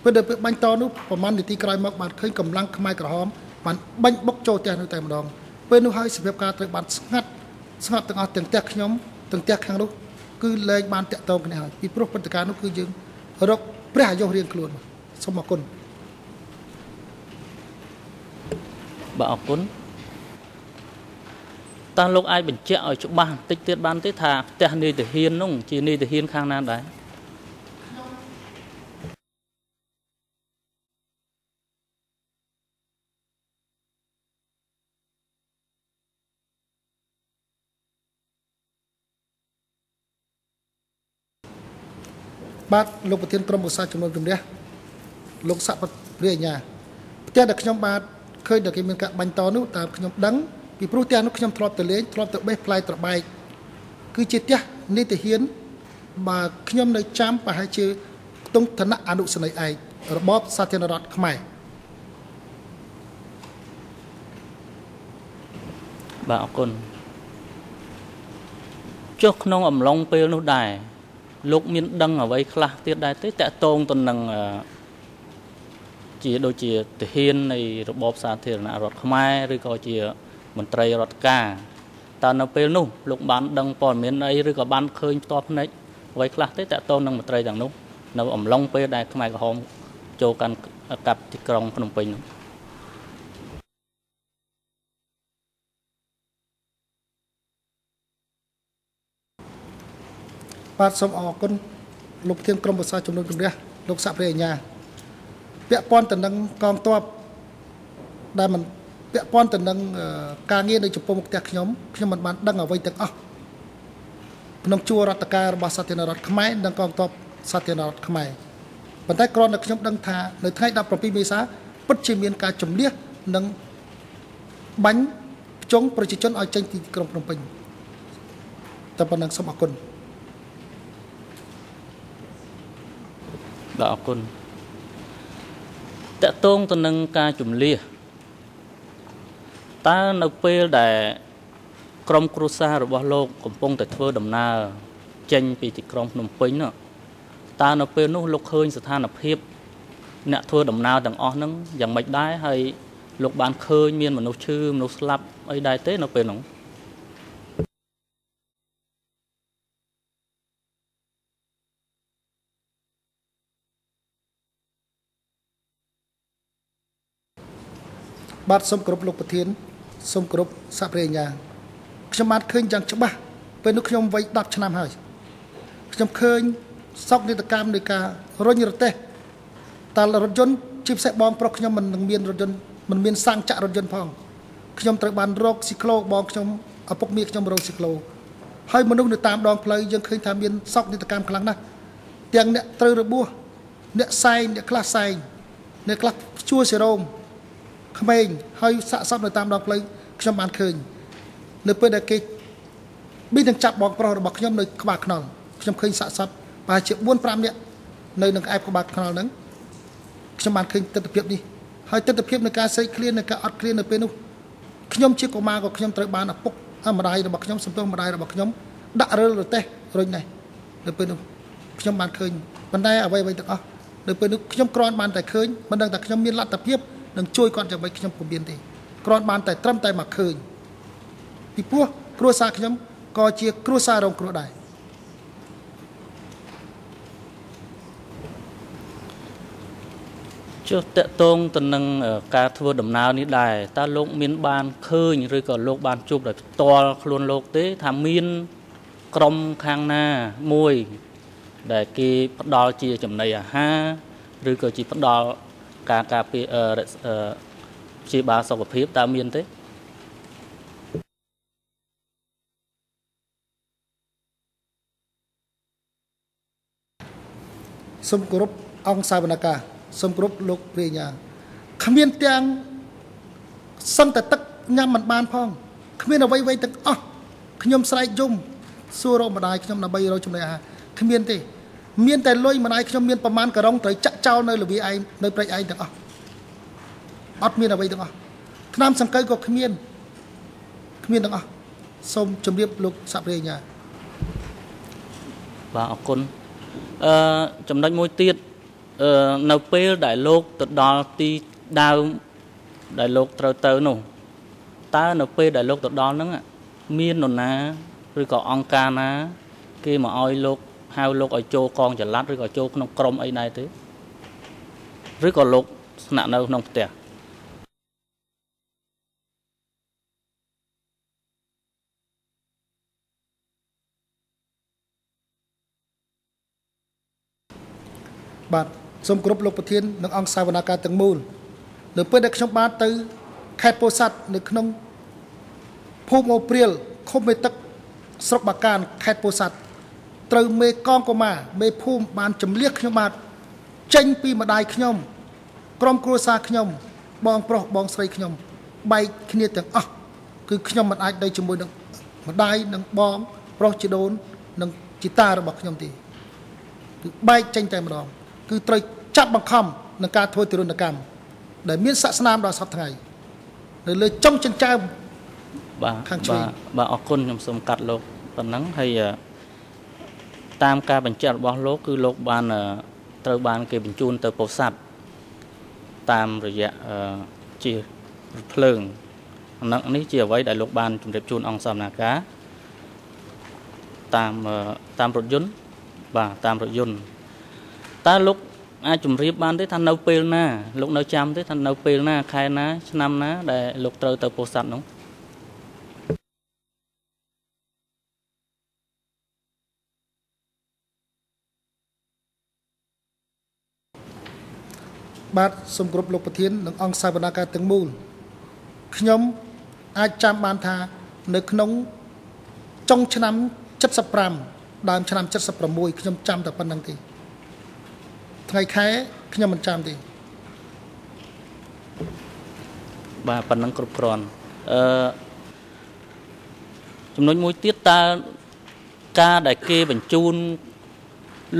ពេលដែលពេលបាញ់តនោះប្រហែលនាទីក្រោយមកបានឃើញកម្លាំងខ្មែរក្រហម បានបាញ់បុកចូលផ្ទះនោះតែម្ដងពេលនោះហើយសភាពការត្រូវបានស្ងាត់ស្ងាត់ទាំងអស់ទាំងផ្ទះខ្ញុំទាំងផ្ទះខាងនោះគឺលែងបានតាក់ទងគ្នាហើយពីព្រោះព្រឹត្តិការណ៍នោះគឺយើងរកព្រះអាយុរៀងខ្លួនសូមអរគុណបាទអរគុណតើលោកអាចបញ្ជាក់ឲ្យច្បាស់បន្តិចទៀតបានទេថាផ្ទះនាយទាហាននោះជានាយទាហានខាងណាដែរ បាទលោកប្រធានក្រុមឧស្សាហជំនុំជម្រះលោកស័កព្រាអញ្ញាផ្ទះដែលខ្ញុំបាទឃើញតែគេមានការបាញ់តនោះតាមខ្ញុំដឹងពីព្រោះផ្ទះនោះខ្ញុំធ្លាប់ទៅលេងធ្លាប់ទៅបេះផ្លែត្របែកគឺជាផ្ទះនីតិហ៊ានបាទខ្ញុំនៅចាំប្រហែលជាខ្ទង់ឋានៈអនុសេនីយ៍ឯករបបសាធារណរដ្ឋខ្មែរបាទអរគុណចុះក្នុងអំឡុងពេលនោះដែរ លោកមានដឹងអ្វីខ្លះទៀតដែរទេតកតងទៅនឹងជាដូចជាទាហាននៃរបបសាធារណរដ្ឋខ្មែរឬក៏ជាមន្ត្រីរដ្ឋការតើនៅពេលនោះលោកបានដឹងព័ត៌មានអីឬក៏បានឃើញផ្ទាល់ភ្នែកអ្វីខ្លះទេតកតងនឹងមន្ត្រីទាំងនោះនៅអំឡុងពេលដែលខ្មែរក្រហមចូលកាន់កាប់ទីក្រុងភ្នំពេញនោះ បាទសូមអរគុណលោកប្រធានក្រុមប្រឹក្សាជំនុំជម្រះលោកស័កព្រះអញ្ញាពាក់ព័ន្ធទៅនឹងកងទ័ពដែលមិនពាក់ព័ន្ធទៅនឹងការងារនៅចំពោះមុខផ្ទះខ្ញុំខ្ញុំមិនបានដឹងអ្វីទាំងអស់ក្នុងជួររដ្ឋការរបស់សាធារណរដ្ឋខ្មែរនិងកងទ័ពសាធារណរដ្ឋខ្មែរប៉ុន្តែគ្រាន់តែខ្ញុំដឹងថានៅថ្ងៃ17មេសាពិតជាមានការជំនះនិងបាញ់ចុងប្រជាជនឲ្យចេញពីក្រុងភ្នំពេញតែប៉ុណ្ណឹងសូមអរគុណ បាទអរគុណតកតងទៅនឹងការជំលះតើនៅពេលដែលក្រុមគ្រួសាររបស់លោក កំពុងតែធ្វើដំណើរចេញពីទីក្រុងភ្នំពេញនោះតើនៅពេលនោះលោកឃើញស្ថានភាពអ្នកធ្វើដំណើរទាំងអស់ហ្នឹងយ៉ាងម៉េចដែរហើយលោកបានឃើញមានមនុស្សឈឺមនុស្សស្លាប់អីដែរទេនៅពេលហ្នឹង បាទសូមគោរពលោកប្រធានសូមគោរពសហប្រញ្ញាខ្ញុំបានឃើញយ៉ាងច្បាស់ពេលនោះខ្ញុំវ័យ10ឆ្នាំហើយខ្ញុំឃើញសោកនាដកម្មនៃការរុញរទេះតើរថយន្តជាពិសេសបងប្រុសខ្ញុំមិននឹងមានរថយន្តមិនមានសាំងចាក់រថយន្តផងខ្ញុំត្រូវបានរកស៊ីក្លូបងខ្ញុំឪពុកមីខ្ញុំរកស៊ីក្លូហើយមនុស្សនៅតាមដងផ្លូវយើងឃើញថាមានសោកនាដកម្មខ្លាំងណាស់ទាំងអ្នកត្រូវរបួសអ្នកសែងអ្នកខ្លះសែងអ្នកខ្លះជួសេរ៉ូម ក្មេងហើយសាកសពនៅតាមដងផ្លូវខ្ញុំបានឃើញនៅពេលដែលគេមាននឹងចាប់បងប្រុសរបស់ខ្ញុំនៅក្បាលខ្នល់ខ្ញុំឃើញសាកសពប្រហែលជា4 5នាក់នៅនឹងក្អែបក្បាលខ្នល់ហ្នឹងខ្ញុំបានឃើញទស្សនវិជ្ជានេះហើយទស្សនវិជ្ជានៃការសេកឃ្លាននៃការអត់ឃ្លាននៅពេលនោះខ្ញុំជាកុមារក៏ខ្ញុំត្រូវបានឪពុកម្ដាយរបស់ខ្ញុំសំទោសម្ដាយរបស់ខ្ញុំដាក់រើលរទេះរុញនេះនៅពេលនោះខ្ញុំបានឃើញប៉ុន្តែអ្វីអ្វីទាំងអស់នៅពេលនោះខ្ញុំគ្រាន់បានតែឃើញមិនដឹងថាខ្ញុំមានលទ្ធភាព នឹងជួយគាត់យ៉ាងម៉េចខ្ញុំពុំមានទេគ្រាន់បានតែត្រឹមតែមកឃើញពីព្រោះគ្រួសារខ្ញុំក៏ជាគ្រួសាររងគ្រោះដែរចុះតកតងទៅនឹងការធ្វើដំណើរនេះដែរតើលោកមានបានឃើញឬក៏លោកបានជួបដោយផ្ទាល់ខ្លួនលោកទេ ថាមានក្រុមខាងណាមួយ ដែលគេផ្ដល់ជាចំណីអាហារឬក៏ជាផ្ដល់ ការការពារព្យាបាលសុខភាពតើមានទេសូមគោរពអង្គសាវនកាសូមគោរពលោកព្រាញ្ញាគ្មានទាំងសឹងតែទឹកញ៉ាំមិនបានផងគ្មានអ្វីអ្វីទាំងអស់ខ្ញុំស្រែកយំសួររកម្ដាយខ្ញុំដើម្បីរកចំណីអាហារគ្មានទេ មានតែលុយម្ដាយខ្ញុំមានប្រមាណករងត្រូវចាក់ចោលនៅលវាឯងនៅព្រៃឯងទាំងអស់អត់មានអ្វីទាំងអស់ឆ្នាំសង្កូវក៏គ្មានគ្មានទាំងអស់សូមជម្រាបលោកសព្រាញ្ញាបាទអរគុណអឺចំណុចមួយទៀតអឺនៅពេលដែលលោកទៅដល់ទីដើមដែលលោកត្រូវទៅនោះតើនៅពេលដែលលោកទៅដល់ហ្នឹងមាននរណាឬក៏អង្គការណា គេមកឲ្យលោក ហៅលោកឲ្យចូលកងចល័តឬក៏ចូលក្នុងក្រុមអីដែរទេឬក៏លោកស្នាក់នៅក្នុងផ្ទះបាទសូមគោរពលោកប្រធាននិងអង្គសាវនាការទាំងមូលនៅពេលដែលខ្ញុំបានទៅខេត្តពោធិ៍សាត់នៅក្នុងភូមិអូព្រាលឃុំមេទឹកស្រុកបាកានខេត្តពោធិ៍សាត់ ត្រូវមេកងកូម៉ាមេភូមិបានចម្លៀសខ្ញុំបាទចេញពីម្ដាយខ្ញុំ ក្រុមគ្រួសារខ្ញុំ បងប្រុសបងស្រីខ្ញុំបែកគ្នាទាំងអស់គឺខ្ញុំមិនអាចនៅជាមួយនឹងម្ដាយនិងបងប្រុសជីដូននិងជីតារបស់ខ្ញុំទេគឺបែកចេញតែម្ដង គឺត្រូវចាប់បង្ខំនឹងការធ្វើទរណកម្មដែលមានសាសនាដល់សពថ្ងៃនៅលើចុងចិញ្ចើមបាទខាងឆ្វេងបាទអរគុណខ្ញុំសូមកាត់លោកប៉ុណ្ណឹងហើយ តាមការបញ្ជាក់របស់លោកគឺលោកបានត្រូវបាន គេបញ្ជូនទៅពោធិ៍សាត់តាមរយៈជាភ្លើងហ្នឹងនេះជាអ្វីដែលលោកបានជម្រាបជូនអង្គសមនាការតាមតាមរថយន្តបាទតាមរថយន្តតើលោកអាចជម្រាបបានទេថានៅពេលណាលោកនៅចាំទេថានៅពេលណាខែណាឆ្នាំណាដែលលោកត្រូវទៅពោធិ៍សាត់នោះ បាទសូមគោរពលោកប្រធាននិងអង្គសាវនាការទាំងមូលខ្ញុំអាចចាំបានថានៅក្នុងចុងឆ្នាំ75ដើមឆ្នាំ76ខ្ញុំចាំតែប៉ុណ្្នឹងទេថ្ងៃខែខ្ញុំមិនចាំទេបាទប៉ុណ្ណឹងគ្រប់គ្រាន់អឺចំណុចមួយទៀតតើការដែលគេបញ្ជូន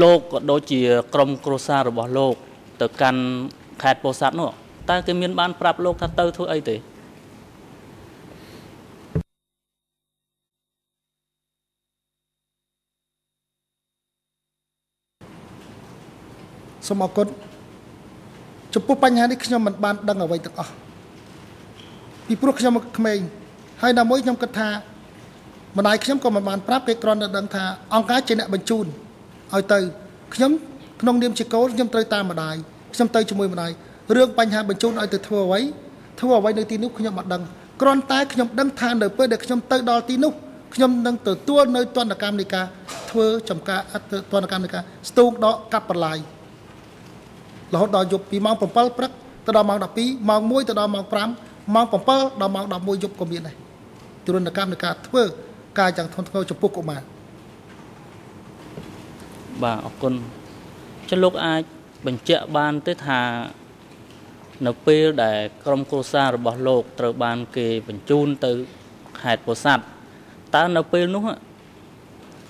លោកក៏ដូចជា ក្រុមគ្រួសាររបស់លោក ទៅកាន់ ខេត្តពោធិ៍សាត់នោះតើគេមានបានប្រាប់លោកថាទៅធ្វើអីទេសូមអរគុណចំពោះបញ្ហានេះខ្ញុំមិនបានដឹងអ្វីទាំងអស់ពីព្រោះខ្ញុំក្មេងហើយដល់មួយខ្ញុំគិតថាម្ដាយខ្ញុំក៏មិនបានប្រាប់គេគ្រាន់តែដឹងថាអង្គការជាអ្នកបញ្ជូនឲ្យទៅខ្ញុំក្នុងនាមជាកូនខ្ញុំត្រូវតាមម្ដាយ ខ្ញុំទៅជាមួយម្ដាយរឿងបញ្ហាបញ្ជូនឲ្យទៅធ្វើអ្វីធ្វើអ្វីនៅទីនោះខ្ញុំមិនដឹងគ្រាន់តែខ្ញុំដឹងថានៅពេលដែលខ្ញុំទៅដល់ទីនោះខ្ញុំនឹងទទួលនៅទណ្ឌកម្មនៃការធ្វើចំការទណ្ឌកម្មនៃការស្ទូងដកកាប់បន្លាយរហូតដល់យប់ពីម៉ោង7ព្រឹកទៅដល់ម៉ោង12ម៉ោង1ទៅដល់ម៉ោង5ម៉ោង7ដល់ម៉ោង11យប់ក៏មានដែរទរណកម្មនៃការធ្វើការយ៉ាងធ្ងន់ធ្ងរចំពោះកុមារបាទអរគុណចុះលោកអាច បញ្ជាក់បានទេថានៅពេលដែលក្រុមគ្រួសាររបស់លោកត្រូវបានគេបញ្ជូនទៅខេត្តពោធិ៍សាត់តើនៅពេលនោះ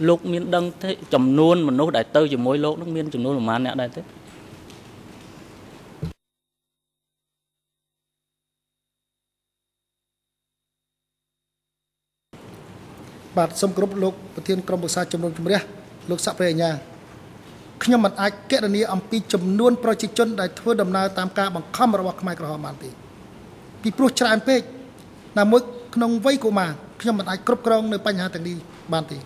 លោកមានដឹងទេចំនួនមនុស្សដែលទៅជាមួយលោកនឹងមានចំនួនប្រមាណអ្នកដែរទេបាទសូមគោរពលោកប្រធានក្រុមប្រឹក្សាជំនុំជម្រះលោកស័កព្រះអញ្ញា ខ្ញុំមិនអាចកណនីអំពីចំនួនប្រជាជនដែលធ្វើដំណើរតាមការបង្ខំរបស់ខ្មែរក្រហមបានទេពីព្រោះច្រើនពេកណាមួយក្នុងវ័យកុមារខ្ញុំមិនអាចគ្រប់គ្រងនៅបញ្ហាទាំងនេះបានទេ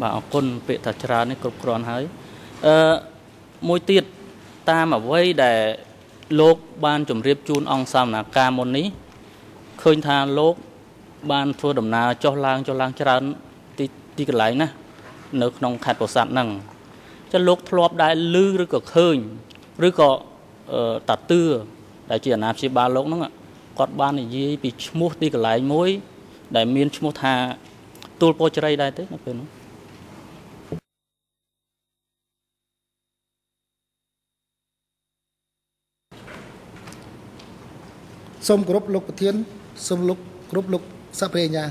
បាទអរគុណពាក្យថាច្រើននេះគ្រប់គ្រាន់ហើយអឺមួយទៀតតាមអ្វីដែលលោកបានជម្រាបជូនអង្គសាមនាការមុននេះឃើញថាលោកបានធ្វើដំណើរចុះឡើងចុះឡើងច្រើនទីទីកន្លែងណា នៅក្នុងខេត្តពោធិ៍សាត់ហ្នឹងចឹងលោកធ្លាប់ដែរឮឬក៏ឃើញឬក៏តាទឿដែលជាអាណាព្យាបាលលោកហ្នឹងគាត់បាននិយាយពីឈ្មោះទីកន្លែងមួយ ដែលមានឈ្មោះថាទួលពោជ័យដែរទេនៅពេលនោះសូមគោរពលោកប្រធានសូមលោកគោរពលោកសព្រាញ្ញា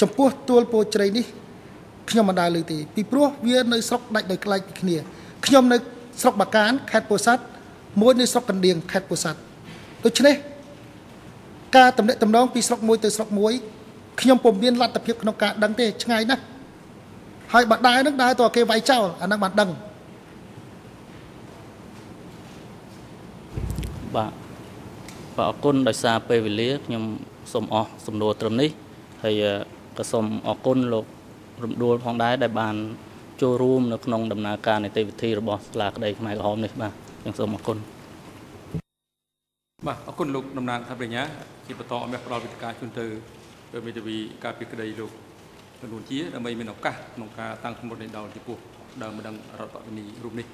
ចំពោះទួលពោជ្រៃនេះ ខ្ញុំមិនដែលលើទេពីព្រោះវានៅស្រុកដាច់ដោយខ្លាចពីគ្នាខ្ញុំនៅស្រុកបាកានខេត្តពោធិ៍សាត់មួយនៅស្រុកកណ្ដៀងខេត្តពោធិ៍សាត់ដូច្នេះការតំណែងតំណងពីស្រុកមួយទៅស្រុកមួយខ្ញុំពុំមានលទ្ធភាពក្នុងការដឹងទេឆ្ងាយណាស់ហើយបើដើរនឹងដើរទៅគេវាយចោលអានឹងបានដឹងបាទបាទអរគុណដោយសារពេលវេលាខ្ញុំសូមអស់សំណួរត្រឹមនេះហើយក៏សូមអរគុណលោក រំដួលផងដែរដែលបានចូលរួមនៅក្នុងដំណើរការនីតិវិធីរបស់សាលាក្តីខ្មែរក្រហមនេះបាទខ្ញុំសូមអរគុណបាទអរគុណលោកតំណាងថាបញ្ញាជាបន្តអមផ្ដល់វិទ្យការជូនទៅមេធាវីការពីក្តីលោកនួនជាដើម្បីមានឱកាសក្នុងការតាំងខ្លួននៃដល់ចំពោះដើមម្ដងរដ្ឋបវេនីរូបនេះ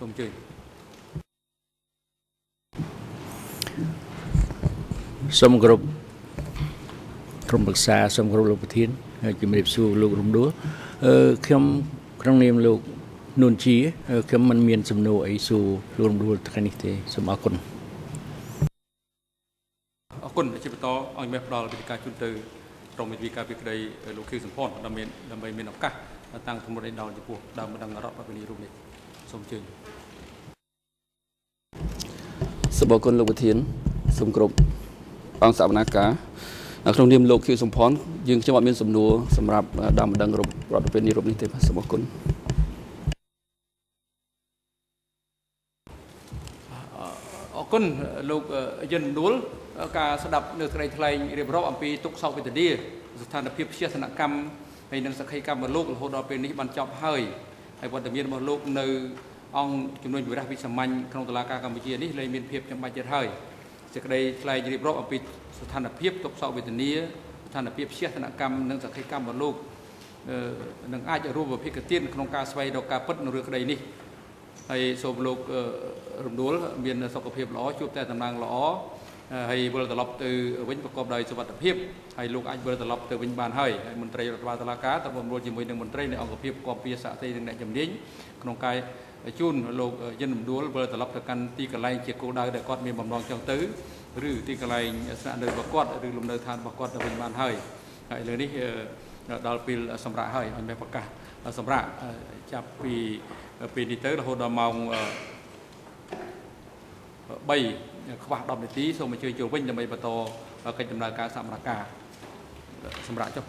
សូមអញ្ជើញសូមគោរពក្រុមប្រឹក្សាសូមគោរពលោកប្រធាន ជំរាបសួរលោករំដួលខ្ញុំក្នុងនាមលោកនួនជាខ្ញុំមិនមានសំណួរអីសួរលោករំដួលថ្ងៃនេះទេសូមអរគុណអរគុណជាបន្តឲ្យមេផ្ដល់វិធីការជូនទៅក្រុមវិទ្យាការពីក្តីលោកខៀវសំផនដើម្បីដើម្បីមានឱកាសតាំងធម្មរដល់ចំពោះដើមម្ដងរដ្ឋបវេនីរូបនេះសូមអញ្ជើញសូមអរគុណលោកប្រធានសូមគោរពអង្គសវនាការ ក្នុងនាមលោកខៀវសំផនយើងខ្ញុំអត់មានសំណួរសម្រាប់ដើមម្ដងរដ្ឋរដ្ឋពេលនេះរូបនេះទេបាទសូមអរគុណអរគុណលោកយិនដួលការស្ដាប់នៅក្តីថ្លែងរៀបរាប់អំពីទុកសោកវេទនាស្ថានភាពជាសនកម្មហើយនឹងសក្ខីកម្មរបស់លោករហូតដល់ពេលនេះបានចប់ហើយហើយវត្តមានរបស់លោកនៅអង្គជំនួយវិរៈវិសាមញ្ញក្នុងតុលាការកម្ពុជានេះលែងមានភាពចាំបាច់ទៀតហើយ សេចក្តីថ្លែងរៀបរាប់អំពីស្ថានភាពទុកសោកវេទនាស្ថានភាពជាសនកម្មនិងសក្ខីកម្មរបស់លោកនឹងអាចរួមវិភាគទានក្នុងការស្វែងរកការពិតនៅរឿងក្តីនេះហើយសូមលោករំដួលមានសុខភាពល្អជួបតែតំណែងល្អហើយវិលត្រឡប់ទៅវិញប្រកបដោយសុវត្ថិភាពហើយលោកអាចវិលត្រឡប់ទៅវិញបានហើយហើយមន្ត្រីរដ្ឋបាលតុលាការទៅបំរុលជាមួយនឹងមន្ត្រីនៃអង្គភាពគាំពៀសាក់ទីនិងអ្នកជំនាញក្នុងការ ជូនលោកយិនរំដួលវិលត្រឡប់ទៅកាន់ទីកន្លែងជាគោលដៅដែលគាត់មានបំណងចង់ទៅឬទីកន្លែងស្នាក់នៅរបស់គាត់ឬលំនៅឋានរបស់គាត់ទៅវិញបានហើយហើយលើនេះដល់ពេលសម្រាប់ហើយឲ្យមានប្រកាសសម្រាប់ចាប់ពីពេលនេះទៅរហូតដល់ម៉ោង3ខ្វះ10នាទីសូមអញ្ជើញចូលវិញដើម្បីបន្តកិច្ចដំណើរការសម្រាប់ការសម្រាប់ចុះ